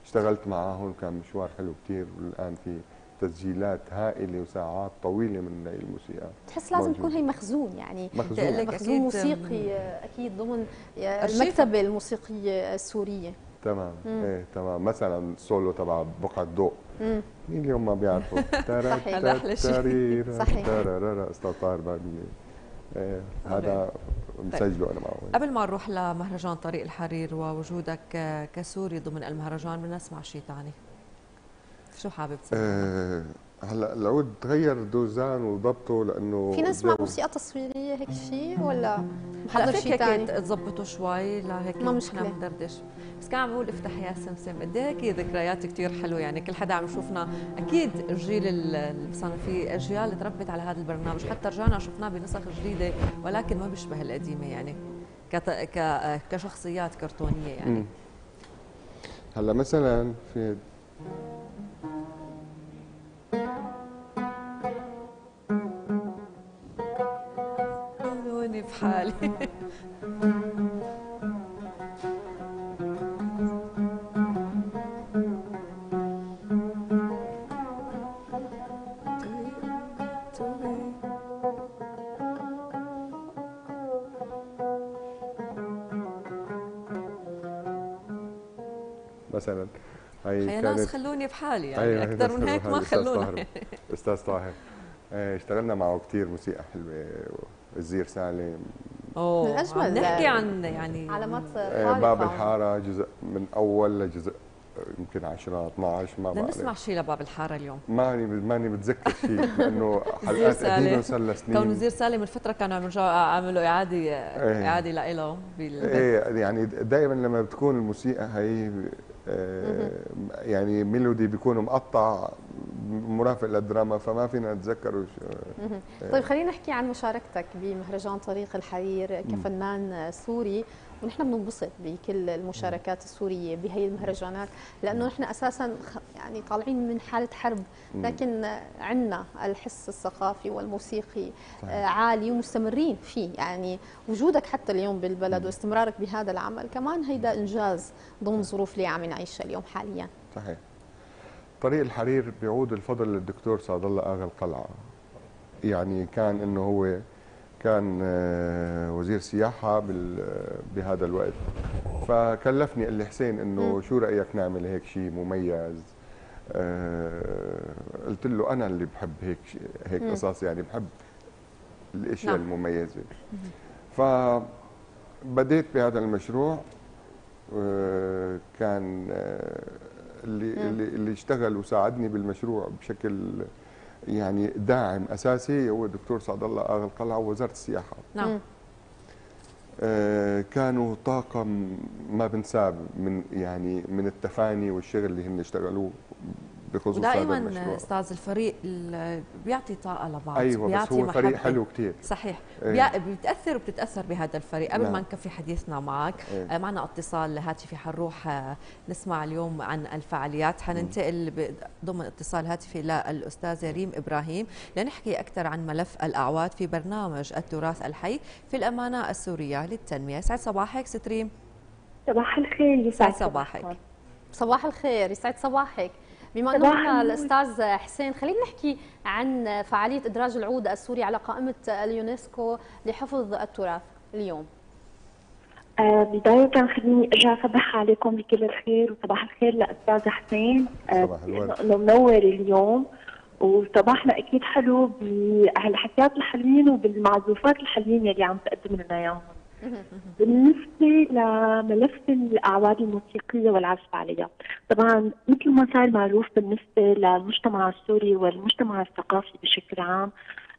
اشتغلت معاهم كان مشوار حلو كثير والآن في تسجيلات هائلة وساعات طويلة من الموسيقى. تحس لازم تكون هي مخزون يعني مخزون, مخزون موسيقي أكيد ضمن المكتبة الموسيقية السورية. تمام. مم. إيه تمام. مثلا سولو تبع بقعه ضوء مين اليوم ما بيعرفوا؟ [laughs] صحيح هذا أحلى شيء صحيح أستاذ طاهر بابيه إيه هذا مسجله أنا معه قبل ما نروح لمهرجان طريق الحرير ووجودك كسوري ضمن المهرجان بدنا نسمع شيء ثاني شو حابب تسمع؟ أه هلا العود تغير دوزان وضبطه لأنه في نسمع موسيقى تصويرية هيك شيء ولا محضر شيء ثاني تظبطوا شوي لهيك ما مشكلة. ندردش بس كان عم بقول افتح يا سمسم. قد إيه هيك ذكريات كثير حلوة. يعني كل حدا عم يشوفنا. أكيد الجيل اللي صار في أجيال تربت على هذا البرنامج. حتى رجعنا شفناه بنسخ جديدة ولكن ما بيشبه القديمة يعني. كشخصيات كرتونية يعني. هلا مثلا في خلوني بحالي مثلا هي كانت ناس خلوني بحالي يعني أكثر من هيك ما خلونا. أستاذ طاهر. إيه، اشتغلنا معه كثير موسيقى حلوة الزير سالم. أوه من أجمل نحكي عن يعني علامات إيه، باب الحارة جزء من أول لجزء يمكن 10 12 ما بعرف. نسمع شيء لباب الحارة اليوم. ماني ماني بتذكر شيء [laughs] لأنه حلقات قديمه صار لها سنين. كون وزير سالم من فتره كانوا عملوا إعادة إيه. إعادة لإله إيه يعني دائما لما بتكون الموسيقى هي آه، يعني ميلودي بيكون مقطع مرافق للدراما فما فينا نتذكر طيب خلينا نحكي عن مشاركتك بمهرجان طريق الحرير كفنان سوري ونحن بننبسط بكل المشاركات السورية بهي المهرجانات لأنه نحن أساسا يعني طالعين من حالة حرب لكن عندنا الحس الثقافي والموسيقي. آه، عالي ومستمرين فيه. يعني وجودك حتى اليوم بالبلد واستمرارك بهذا العمل كمان هيدا إنجاز ضمن ظروف اللي عم نعيشها اليوم حاليا. صحيح. طريق الحرير بيعود الفضل للدكتور سعد الله آغا القلعة. يعني كان إنه هو كان آه، وزير سياحة بهذا الوقت. فكلفني قال لي حسين إنه شو رأيك نعمل هيك شيء مميز؟ آه، قلت له أنا اللي بحب هيك هيك قصص يعني بحب الأشياء نعم. المميزة. فبديت بهذا المشروع آه، كان اللي اللي اللي اشتغل وساعدني بالمشروع بشكل يعني داعم أساسي هو الدكتور سعد الله آغا القلعة ووزارة السياحة. نعم. آه كانوا طاقم ما بنساه من يعني من التفاني والشغل اللي هن اشتغلوه بخصوص ودائما أستاذ الفريق بيعطي طاقة لبعض أيوه بس هو فريق حلو كثير صحيح. إيه. بتأثر وبتتأثر بهذا الفريق. قبل نعم. ما نكفي حديثنا معك إيه. آه، معنا اتصال هاتفي حنروح آه، نسمع اليوم عن الفعاليات. حننتقل ضمن اتصال هاتفي للاستاذه ريم إبراهيم لنحكي أكثر عن ملف الأعواد في برنامج التراث الحي في الأمانة السورية للتنمية. يسعد صباحك ست ريم. صباح الخير يسعد صباحك. صباح الخير يسعد صباحك. بما انه معنا الأستاذ حسين خلينا نحكي عن فعالية إدراج العود السوري على قائمة اليونسكو لحفظ التراث اليوم. آه بداية خليني أرجع اصبح عليكم بكل الخير وصباح الخير لأستاذ حسين. آه صباح الورد. منور اليوم. وصباحنا أكيد حلو بهالحكيات الحلوين وبالمعزوفات الحلوين يلي عم تقدم لنا إياهم. بالنسبة لملف الأعواد الموسيقية والعزف عليها طبعا مثل ما صار معروف بالنسبة للمجتمع السوري والمجتمع الثقافي بشكل عام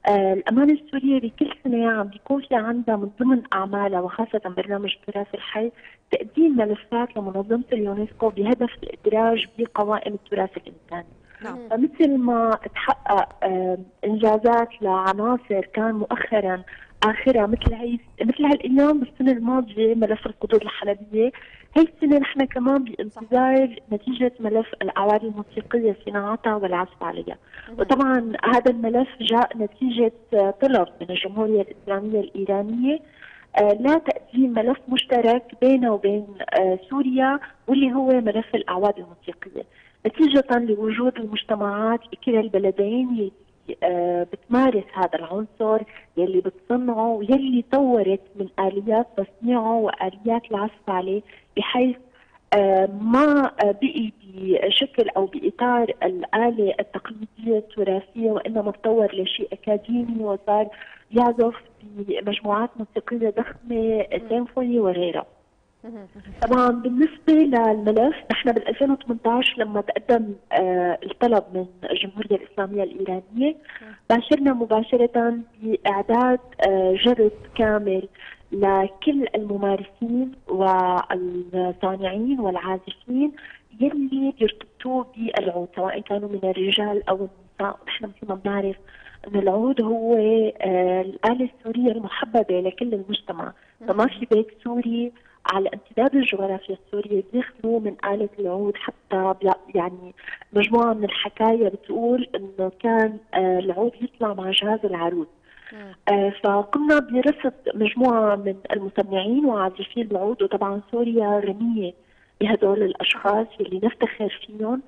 آه الأمانة السورية بكل سنة عم بيكون في عندها من ضمن أعمالها وخاصة برنامج التراث الحي تقديم ملفات لمنظمة اليونسكو بهدف الإدراج بقوائم التراث الإنساني نعم. فمثل ما تحقق آه، إنجازات لعناصر كان مؤخرا اخرها مثل هي مثل هالأيام بالسنه الماضية ملف القدود الحلبية. هي السنة نحن كمان بانتظار نتيجة ملف الأعواد الموسيقية صناعتها والعزف عليها. وطبعا هذا الملف جاء نتيجة طلب من الجمهورية الإسلامية الإيرانية آه، لا تقديم ملف مشترك بينه وبين آه، سوريا واللي هو ملف الأعواد الموسيقية. نتيجة لوجود المجتمعات بكلا البلدين بتمارس هذا العنصر يلي بتصنعه ويلي طورت من آليات تصنيعه وآليات العزف عليه بحيث آه، ما آه، بقي بشكل أو بإطار الآلة التقليدية التراثية وإنما تطور لشيء أكاديمي وصار يعزف بمجموعات موسيقية ضخمة سيمفوني وغيرها. طبعا بالنسبة للملف نحن بال 2018 لما تقدم آه الطلب من الجمهورية الإسلامية الإيرانية باشرنا مباشرة بإعداد آه جرد كامل لكل الممارسين والصانعين والعازفين يلي بيرتبطوا بالعود سواء كانوا من الرجال أو النساء. نحن مثل ما بنعرف إنه العود هو آه الآلة السورية المحببة لكل المجتمع. فما في بيت سوري على امتداد الجغرافيا السورية بيخلوا من آلة العود حتى يعني مجموعة من الحكاية بتقول إنه كان آه العود يطلع مع جهاز العروس. آه فقمنا برصد مجموعة من المصنعين وعازفين العود وطبعا سوريا غنية بهدول الأشخاص اللي نفتخر فيهم.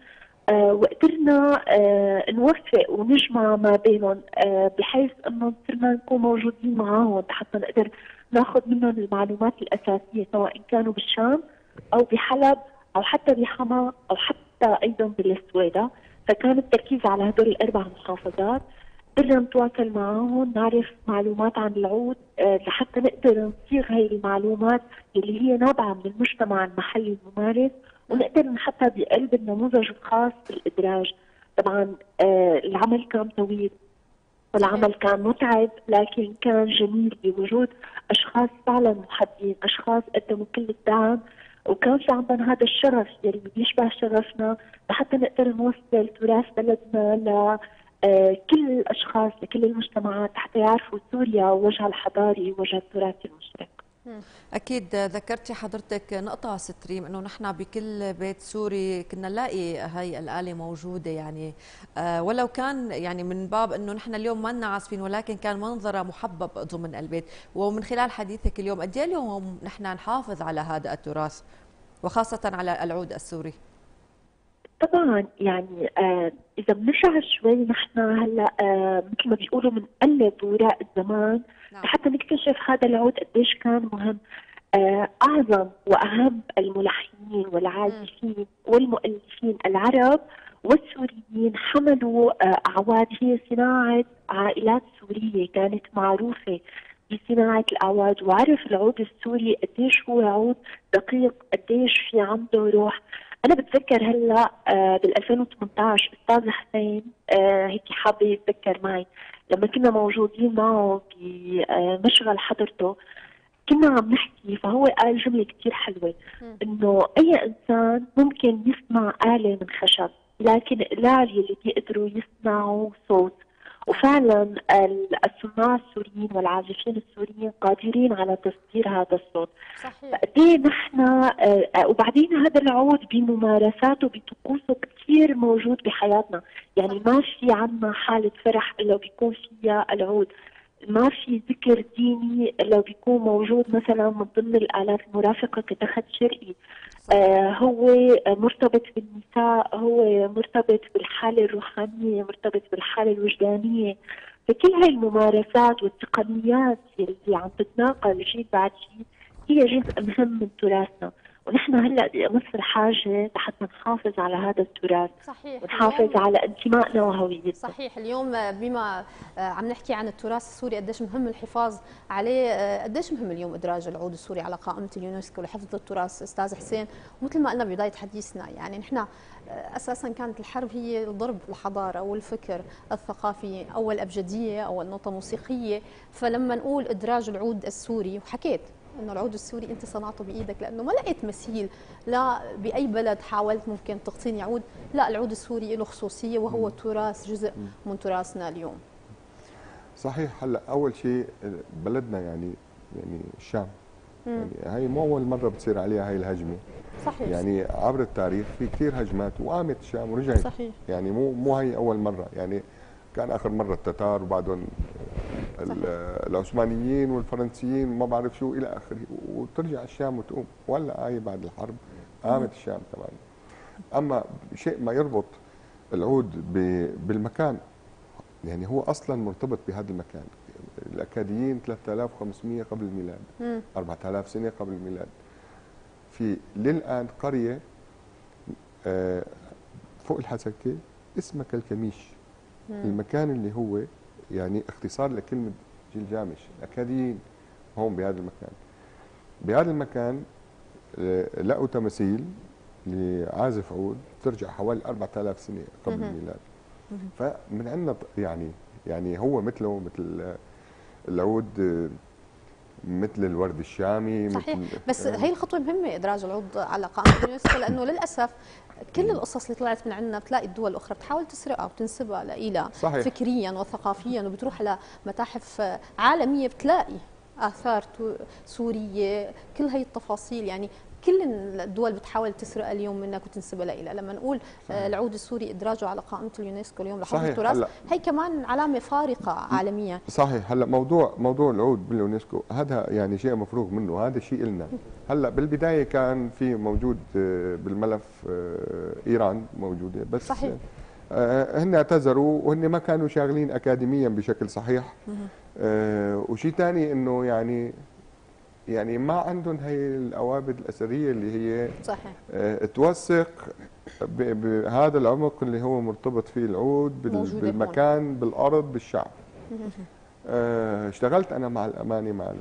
آه وقدرنا آه نوفق ونجمع ما بينهم آه بحيث انه صرنا نكون موجودين معاهم حتى نقدر ناخذ منهم المعلومات الأساسية سواء كانوا بالشام أو بحلب أو حتى بحما أو حتى أيضا بالسويدة. فكان التركيز على هدول الأربع محافظات. قدرنا نتواصل معهم نعرف معلومات عن العود آه، لحتى نقدر نصيغ هي المعلومات اللي هي نابعة من المجتمع المحلي الممارس ونقدر نحطها بقلب النموذج الخاص بالإدراج. طبعا آه، العمل كان طويل. والعمل كان متعب لكن كان جميل بوجود أشخاص فعلا محبين أشخاص قدموا كل الدعم وكان في عندنا هذا الشغف يلي بيشبه شغفنا لحتى نقدر نوصل تراث بلدنا ل آه، كل الأشخاص لكل المجتمعات حتى يعرفوا سوريا وجهها الحضاري ووجهها التراثي المشترك أكيد ذكرتي حضرتك نقطة كتير مهمة أنه نحن بكل بيت سوري كنا نلاقي هاي الآلة موجودة يعني. آه ولو كان يعني من باب أنه نحن اليوم ما لنا ولكن كان منظرها محبب ضمن البيت. ومن خلال حديثك اليوم قد إيه اليوم نحن نحافظ على هذا التراث وخاصة على العود السوري؟ طبعا يعني آه إذا بنرجع شوي نحن هلأ آه مثل ما بيقولوا بنقلب وراء الزمان نعم. حتى نكتشف هذا العود قديش كان مهم. آه أعظم وأهم الملحنين والعازفين والمؤلفين العرب والسوريين حملوا آه أعواد هي صناعة عائلات سورية كانت معروفة بصناعة الأعواد. وعرف العود السوري قديش هو عود دقيق قديش في عنده روح. أنا بتذكر هلأ آه بال 2018 أستاذ حسين آه هيك حابه يتذكر معي. لما كنا موجودين معه بمشغل حضرته كنا عم نحكي فهو قال جملة كثير حلوة إنه أي إنسان ممكن يصنع آلة من خشب لكن القلال اللي بيقدروا يصنعوا صوت. وفعلا الصناع السوريين والعازفين السوريين قادرين على تصدير هذا الصوت. صحيح. نحن آه، وبعدين هذا العود بممارساته بطقوسه كثير موجود بحياتنا. يعني ما في عنا حالة فرح إلا بيكون فيها العود. ما في ذكر ديني إلا بيكون موجود مثلا من ضمن الالات المرافقة كتخت شرقي. آه هو مرتبط بالنساء هو مرتبط بالحالة الروحانية مرتبط بالحالة الوجدانية. فكل هاي الممارسات والتقنيات اللي عم تتناقل جيل بعد جيل هي جزء مهم من تراثنا. ونحن هلأ بمصر حاجة لحتى نحافظ على هذا التراث. صحيح ونحافظ على انتمائنا وهويتنا. صحيح اليوم بما عم نحكي عن التراث السوري قديش مهم الحفاظ عليه قديش مهم اليوم إدراج العود السوري على قائمة اليونسكو لحفظ التراث؟ أستاذ حسين ومثل ما قلنا ببداية حديثنا يعني نحن أساسا كانت الحرب هي ضرب الحضاره والفكر الثقافي أول أبجدية أول نوته موسيقية. فلما نقول إدراج العود السوري وحكيت إنه العود السوري أنت صنعته بإيدك لأنه ما لقيت مثيل لا بأي بلد حاولت ممكن تعطيني عود لا العود السوري له خصوصية وهو تراث جزء من تراثنا اليوم. صحيح هلأ أول شيء بلدنا يعني يعني الشام يعني هي مو أول مرة بتصير عليها هاي الهجمة. صحيح. يعني عبر التاريخ في كثير هجمات وقامت الشام ورجعت. صحيح. يعني مو مو هي أول مرة. يعني كان آخر مرة التتار وبعدهم العثمانيين والفرنسيين وما بعرف شو إلى آخره. وترجع الشام وتقوم. ولا هاي بعد الحرب قامت الشام كمان. أما شيء ما يربط العود بالمكان يعني هو أصلا مرتبط بهذا المكان. الأكاديين 3500 قبل الميلاد 4000 سنة قبل الميلاد. في للآن قرية فوق الحسكة اسمها كالكميش. المكان اللي هو يعني اختصار لكلمة جلجامش الاكاديين هون بهذا المكان. بهذا المكان لقوا تماثيل لعازف عود ترجع حوالي 4000 سنة قبل الميلاد. فمن عندنا يعني يعني هو مثله مثل العود مثل الورد الشامي صحيح. مثل بس هي الخطوة مهمة إدراج العود على قائمة اليونسكو لأنه للأسف كل القصص اللي طلعت من عندنا بتلاقي الدول الأخرى بتحاول تسرقها وتنسبها لإلها فكريا وثقافيا وبتروح على متاحف عالمية بتلاقي آثار سورية كل هي التفاصيل. يعني كل الدول بتحاول تسرق اليوم منك وتنسبها لها لما نقول صحيح. العود السوري إدراجه على قائمة اليونسكو اليوم لحفظ التراث هي كمان علامة فارقة عالميا. صحيح. هلأ موضوع موضوع العود باليونسكو هذا يعني شيء مفروغ منه هذا شيء لنا هلأ بالبداية كان في موجود بالملف إيران موجودة بس صحيح. هن اعتذروا وهن ما كانوا شاغلين اكاديميا بشكل صحيح. أه وشيء ثاني إنه يعني يعني ما عندهم هي الأوابد الأثرية اللي هي صحيح. آه توثق بهذا العمق اللي هو مرتبط فيه العود بالمكان هون. بالأرض بالشعب. آه اشتغلت أنا مع الامانه مع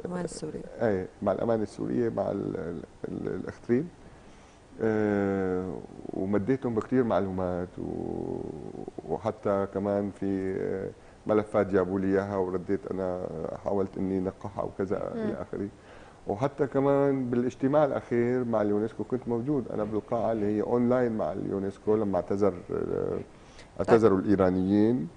الامانه السوريه أي مع الامانه السورية مع الاختريب آه ومديتهم بكثير معلومات وحتى كمان في ملفات جابوا لي إياها ورديت أنا حاولت إني نقحها وكذا إلى آخره. وحتى كمان بالاجتماع الأخير مع اليونسكو كنت موجود. أنا بالقاعة اللي هي اونلاين مع اليونسكو لما اعتذر اعتذروا الإيرانيين.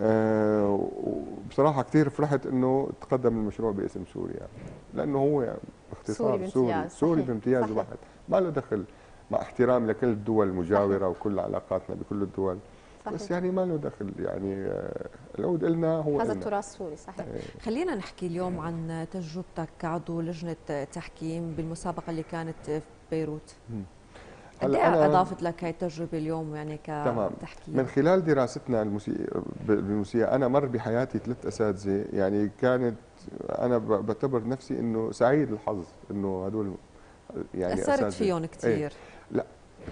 آه وبصراحه كثير فرحت إنه تقدم المشروع باسم سوريا. لأنه هو باختصار سوري سوري. بامتياز واحد. ما له دخل. مع احترام لكل الدول المجاورة وكل علاقاتنا بكل الدول. صحيح. بس يعني ما له دخل يعني العود إلنا هو هذا التراث السوري صحيح. إيه. خلينا نحكي اليوم عن تجربتك كعضو لجنة تحكيم بالمسابقة اللي كانت في بيروت. قد إيه أضافت لك هاي التجربة اليوم يعني كتحكيم؟ من خلال دراستنا الموسيقى بالموسيقى أنا مر بحياتي ثلاث أساتذة يعني كانت أنا بعتبر نفسي إنه سعيد الحظ إنه هدول يعني أثرت فيهم كثير إيه. لا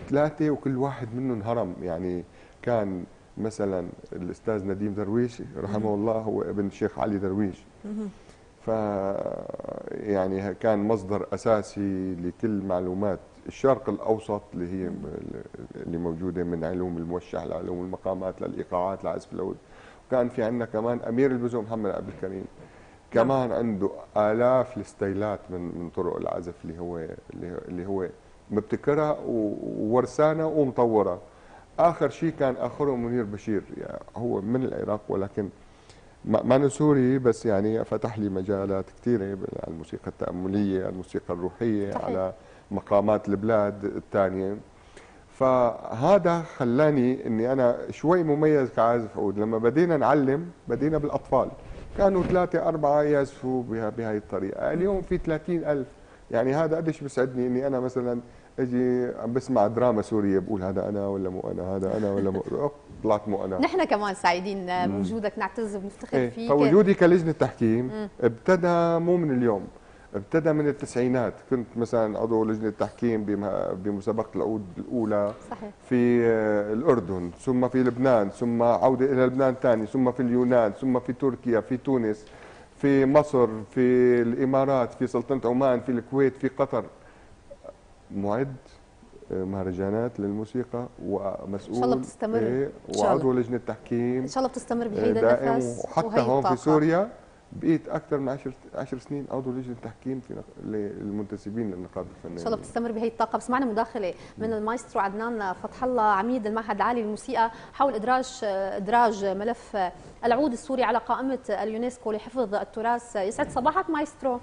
ثلاثة وكل واحد منهم هرم يعني كان مثلا الأستاذ نديم درويش رحمه الله هو ابن الشيخ علي درويش. ف يعني كان مصدر أساسي لكل معلومات الشرق الأوسط اللي هي اللي موجودة من علوم الموشح لعلوم المقامات للإيقاعات لعزف العود وكان في عندنا كمان أمير البزو محمد عبد الكريم. كمان عنده آلاف الستايلات من من طرق العزف اللي هو اللي هو مبتكرها وورثانا ومطورها آخر شيء كان اخرهم منير بشير يعني هو من العراق ولكن ما سوري بس يعني فتح لي مجالات كثيرة على الموسيقى التأملية على الموسيقى الروحية صحيح. على مقامات البلاد الثانية. فهذا خلاني إني أنا شوي مميز كعازف عود. لما بدينا نعلم بدينا بالأطفال. كانوا ثلاثة أربعة يعزفوا بهاي الطريقة. اليوم في 30 ألف. يعني هذا قديش بيسعدني إني أنا مثلا أجي عم بسمع دراما سورية بقول هذا أنا ولا مو أنا هذا أنا ولا مو طلعت مو أنا. نحن كمان سعيدين بوجودك نعتز وبنفتخر إيه فيك. فوجودي كلجنة تحكيم ابتدى مو من اليوم ابتدى من التسعينات. كنت مثلا عضو لجنة تحكيم بمسابقة العود الأولى صحيح. في آه، الأردن ثم في لبنان ثم عودة إلى لبنان ثاني ثم في اليونان ثم في تركيا في تونس في مصر في الإمارات في سلطنة عمان في الكويت في قطر. معد آه، مهرجانات للموسيقى ومسؤول إن شاء الله بتستمر. إيه وعضو لجنة تحكيم. إن شاء الله بتستمر بهيدا دائم النفس وحتى هون في سوريا بقيت أكثر من 10 10 سنين عضو لجنة تحكيم في للمنتسبين للنقابة الفنية. إن شاء الله بتستمر بهي الطاقة. بس معنا مداخلة من المايسترو عدنان فتح الله عميد المعهد العالي للموسيقى حول إدراج إدراج ملف العود السوري على قائمة اليونسكو لحفظ التراث. يسعد صباحك مايسترو.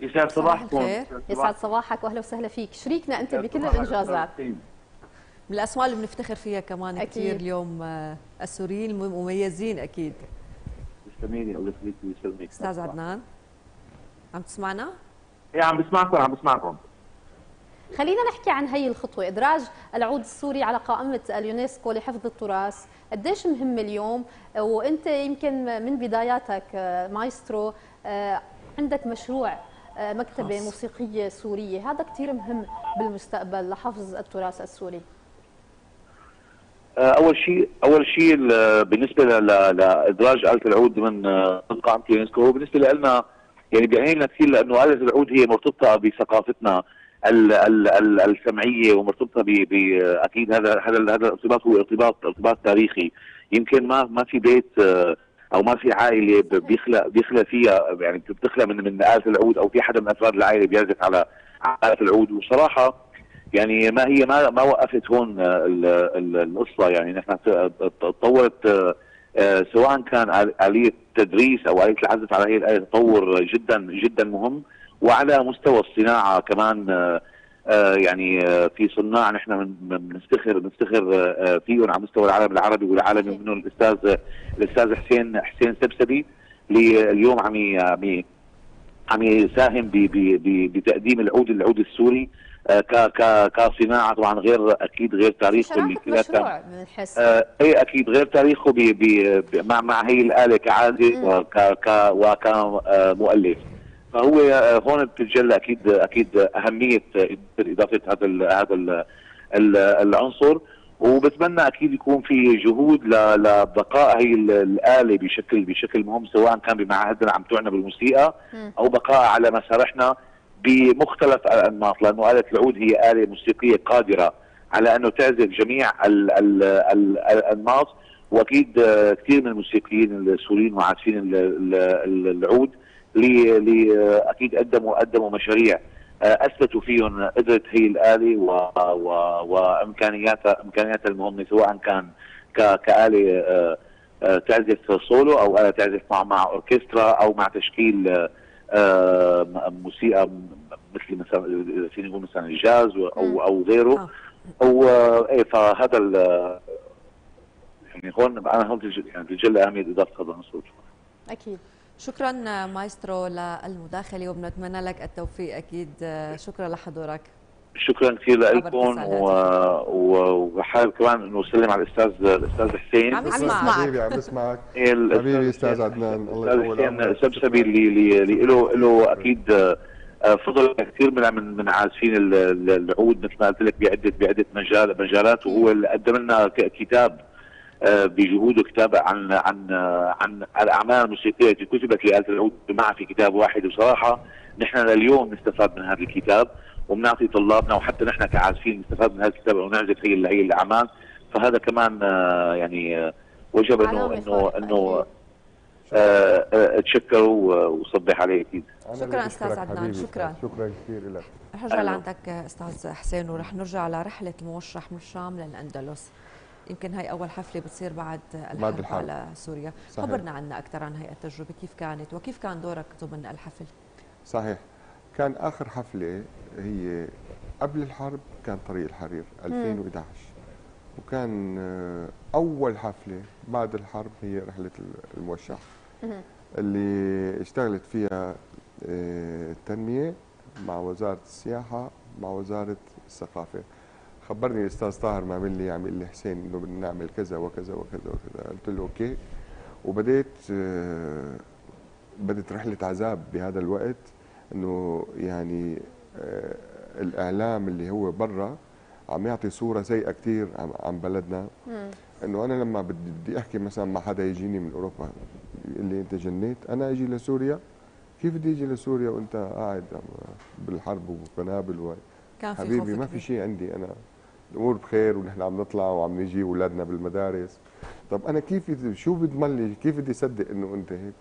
يسعد صباحكم. يسعد صباحك واهلا وسهلا فيك. شريكنا أنت بكل الانجازات من الاسماء اللي بنفتخر فيها كمان أكيد. كثير اليوم السوريين المميزين أكيد. تسلميني الله يخليك ويسلمك. أستاذ عدنان عم تسمعنا؟ إيه عم بسمعكم عم بسمعكم. خلينا نحكي عن هي الخطوة. إدراج العود السوري على قائمة اليونسكو لحفظ التراث. قديش مهم اليوم؟ وأنت يمكن من بداياتك مايسترو عندك مشروع مكتبة خاص. موسيقية سورية. هذا كثير مهم بالمستقبل لحفظ التراث السوري. أول شيء أول شيء بالنسبة لإدراج آلة العود ضمن قائمه اليونسكو بالنسبة لنا يعني بيعنينا كثير لأنه آلة العود هي مرتبطة بثقافتنا السمعية ومرتبطة ب أكيد هذا هذا هذا الارتباط هو ارتباط ارتباط تاريخي. يمكن ما ما في بيت أو ما في عائلة بيخلق بيخلق فيها يعني بتخلق من من آلة العود أو في حدا من أفراد العائلة بيعزف على آلة العود. وصراحة يعني ما هي ما ما وقفت هون القصة. يعني نحن تطورت سواء كان آلية تدريس أو آلية العزف على هي الآلة تطور جدا جدا مهم. وعلى مستوى الصناعة كمان يعني في صناع نحن بنفتخر بنفتخر فيهم على مستوى العالم العربي والعالمي منهم الأستاذ الأستاذ حسين حسين سبسبي اللي اليوم عم عم عم يساهم بتقديم العود العود السوري ك ك كصناعة طبعا غير أكيد غير تاريخه اللي بنحس آه اي أكيد غير تاريخه بي بي مع مع هي الآلة كعازف وكمؤلف. فهو هون بتتجلى أكيد أكيد أهمية إضافة هذا هذا العنصر. وبتمنى أكيد يكون في جهود لبقاء هي الآلة بشكل بشكل مهم سواء كان بمعاهدنا عم تعنا بالموسيقى أو بقاء على مسارحنا بمختلف الأنماط لأنه آلة العود هي آلة موسيقية قادرة على أنه تعزف جميع الأنماط. وأكيد كثير من الموسيقيين السوريين وعازفين العود أكيد قدموا قدموا مشاريع. أثبتوا فيهم قدره هي الاله و... و... وامكانياتها امكانياتها المهمة سواء كان ك... كاله تعزف سولو أو اله تعزف مع مع أوركسترا أو مع تشكيل موسيقى مثل مثلا فيني نقول مثلا الجاز أو أو غيره. أو إيه فهذا يعني هون أنا هون يعني بتجلى أهمية إضافة هذا أكيد. شكرا مايسترو للمداخلة وبنتمنى لك التوفيق أكيد. شكرا لحضورك. شكرا كثير لكم وحابب كمان إنه أسلم على الأستاذ الأستاذ حسين. عم يسمعك. حبيبي عم بسمعك [laughs] حبيبي أستاذ عدنان الله يطول عمرك. سبسبي اللي اللي له له أكيد فضل كثير من من من عازفين العود مثل ما قلت لك بعده بعدة مجال مجالات وهو اللي قدم لنا كتاب بجهوده كتاب عن عن عن الأعمال الموسيقية التي كتبت لآلة العود معها في كتاب واحد. وصراحة نحن لليوم نستفاد من هذا الكتاب وبنعطي طلابنا وحتى نحن كعازفين نستفاد من هذا الكتاب ونعزف هي هي الأعمال. فهذا كمان يعني وجب إنه إنه إنه اتشكروا وصبح عليه أكيد. شكرا أستاذ عدنان شكرا. شكرا كثير لك. رح نرجع لعندك أستاذ حسين ورح نرجع لرحلة الموشح من الشام للأندلس. يمكن هاي أول حفلة بتصير بعد الحرب, الحرب. على سوريا. صحيح. خبرنا عنا أكثر عن هاي التجربة كيف كانت وكيف كان دورك ضمن الحفل؟ صحيح. كان آخر حفلة هي قبل الحرب كان طريق الحرير 2011 وكان أول حفلة بعد الحرب هي رحلة الموشح. اللي اشتغلت فيها التنمية مع وزارة السياحة مع وزارة الثقافة. خبرني الأستاذ طاهر ما عمل لي عم لي حسين إنه بدنا نعمل كذا وكذا وكذا وكذا. قلت له أوكي. وبديت بدت رحلة عذاب بهذا الوقت إنه يعني آه، الإعلام اللي هو برا عم يعطي صورة سيئة كثير عن بلدنا. إنه أنا لما بدي أحكي مثلا مع حدا يجيني من أوروبا يقول لي أنت جنيت؟ أنا أجي لسوريا. كيف بدي أجي لسوريا وأنت قاعد بالحرب وقنابل و... كان في حبيبي ما في شيء عندي أنا. الأمور بخير ونحن عم نطلع وعم نجي اولادنا بالمدارس. طب أنا كيف شو بضمن لي كيف بدي اصدق إنه أنت هيك؟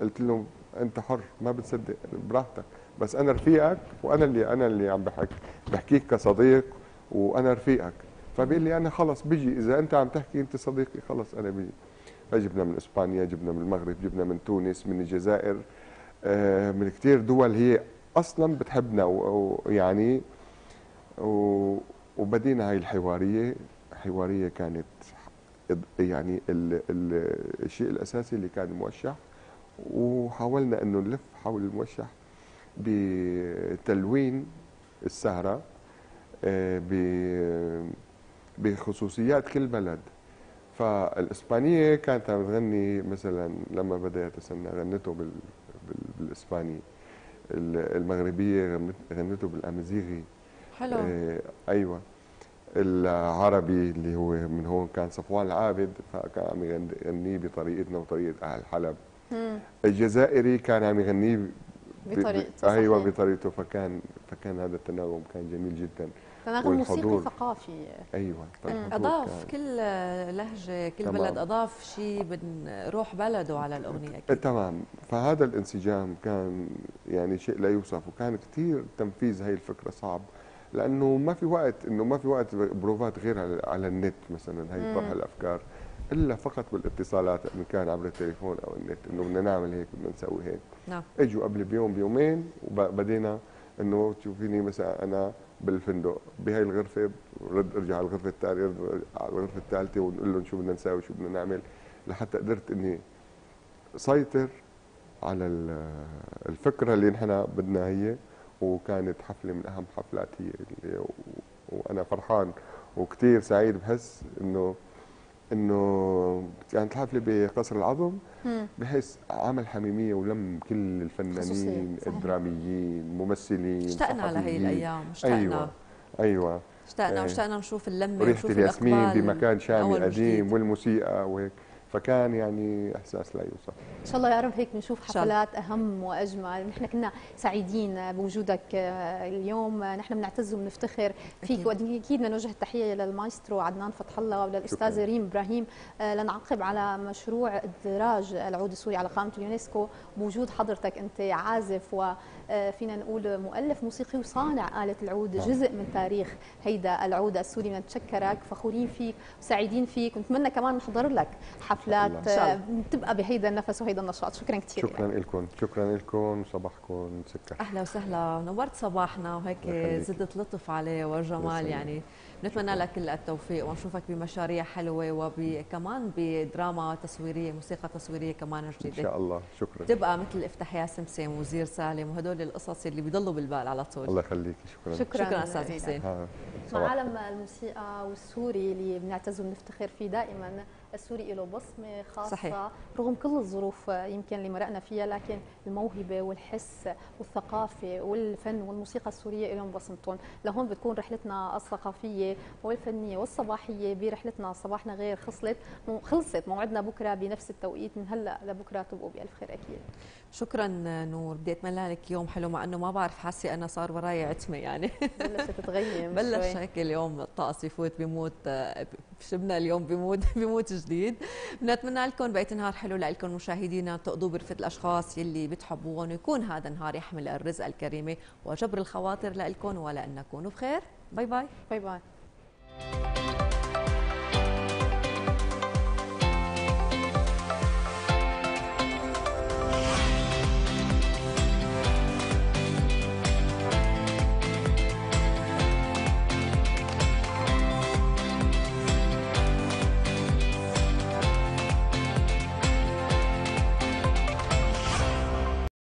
قلت له أنت حر ما بتصدق براحتك. بس أنا رفيقك وأنا اللي أنا اللي عم بحكي بحكيك كصديق وأنا رفيقك. فبيقول لي أنا خلص بيجي. إذا أنت عم تحكي أنت صديقي خلص أنا بيجي. فجبنا من إسبانيا جبنا من المغرب جبنا من تونس من الجزائر. آه، من كثير دول هي أصلا بتحبنا ويعني وبدينا هاي الحوارية حوارية كانت يعني ال ال الشيء الأساسي اللي كان موشح وحاولنا إنه نلف حول الموشح بتلوين السهرة آه، بخصوصيات كل بلد. فالإسبانية كانت عم تغني مثلا لما بدأت أسنى غنته بال... بال... بالإسباني المغربية غنته بالأمازيغي. حلو. آه أيوة. العربي اللي هو من هون كان صفوان العابد فكان عم يغنيه بطريقتنا وطريقة أهل حلب. الجزائري كان عم يغنيه بطريقته أيوه بطريقته. فكان فكان هذا التناغم كان جميل جدا. تناغم موسيقي ثقافي. أيوه أضاف كان. كل لهجة كل تمام. بلد أضاف شيء من روح بلده على الأغنية أكيد. تمام. فهذا الانسجام كان يعني شيء لا يوصف وكان كثير تنفيذ هي الفكرة صعب. لأنه ما في وقت إنه ما في وقت بروفات غير على النت مثلا هي طرح الأفكار إلا فقط بالاتصالات ان كان عبر التليفون أو النت إنه بدنا نعمل هيك بدنا نسوي هيك. نعم. إجوا قبل بيوم بيومين وبدينا إنه تشوفيني مثلا أنا بالفندق بهي الغرفة رد ارجع على الغرفة الثانية على الغرفة الثالثه ونقول لهم شو بدنا نسوي شو بدنا نعمل لحتى قدرت إني سيطر على الفكرة اللي نحن بدنا هي وكانت حفلة من أهم حفلات هي اللي وأنا فرحان وكثير سعيد بحس انه إنه كانت الحفلة بقصر العظم بحيث عمل حميمية ولم كل الفنانين الدراميين ممثلين اشتقنا لهي الأيام اشتقنا. أيوه. أيوه. اشتقنا واشتقنا نشوف اللمه وريحه الياسمين بمكان شامي قديم والموسيقى وهيك. فكان يعني إحساس لا يوصف. إن شاء الله يا رب هيك بنشوف حفلات أهم وأجمل. نحن كنا سعيدين بوجودك آه، اليوم. نحن بنعتز وبنفتخر فيك واكيد بدنا نوجه التحية للمايسترو عدنان فتح الله وللأستاذ ريم إبراهيم آه، لنعقب على مشروع ادراج العود السوري على قائمة اليونسكو. بوجود حضرتك أنت عازف و فينا نقول مؤلف موسيقي وصانع آلة العود نعم. جزء من تاريخ هيدا العود السوري. نتشكرك فخورين فيك وسعيدين فيك ونتمنى كمان نحضر لك حفلات آه، تبقى بهيدا النفس وهيدا النشاط. شكرا كثير شكرا لكم شكرا لكم صباحكم سكر. أهلا وسهلا. نورت صباحنا. وهيك زدت لطف عليه وجمال يعني. نتمنى لك كل التوفيق ونشوفك بمشاريع حلوة وكمان بدراما تصويرية موسيقى تصويرية كمان جديدة. إن شاء الله. شكرا. تبقى مثل افتح يا سمسم وزير سالم وهدول القصص اللي بيضلوا بالبال على طول. الله يخليك. شكرا. شكرا, شكرا أستاذ حسين. مع عالم الموسيقى والسوري اللي بنعتز ونفتخر فيه دائما. السوري له بصمة خاصة صحيح. رغم كل الظروف يمكن اللي مرقنا فيها لكن الموهبة والحس والثقافة والفن والموسيقى السورية لهم بصمتهم. لهون بتكون رحلتنا الثقافية والفنية والصباحية برحلتنا صباحنا غير خلصت خلصت موعدنا بكرة بنفس التوقيت. من هلأ لبكرة تبقوا بألف خير أكيد. شكرا نور. بدي أتمنى لك يوم حلو مع إنه ما بعرف حاسة أنا صار وراي عتمة يعني. بلشت تتغيم [laughs] بلش هيك اليوم الطقس يفوت بيموت شبنا اليوم بيموت [laughs] بيموت جديد. بنتمنى لكم بقيه نهار حلو لكم مشاهدينا. تقضوا برفة الأشخاص يلي بتحبوهم. ويكون هذا النهار يحمل الرزق الكريمه وجبر الخواطر لكم. ولان نكونوا بخير. باي باي. باي باي.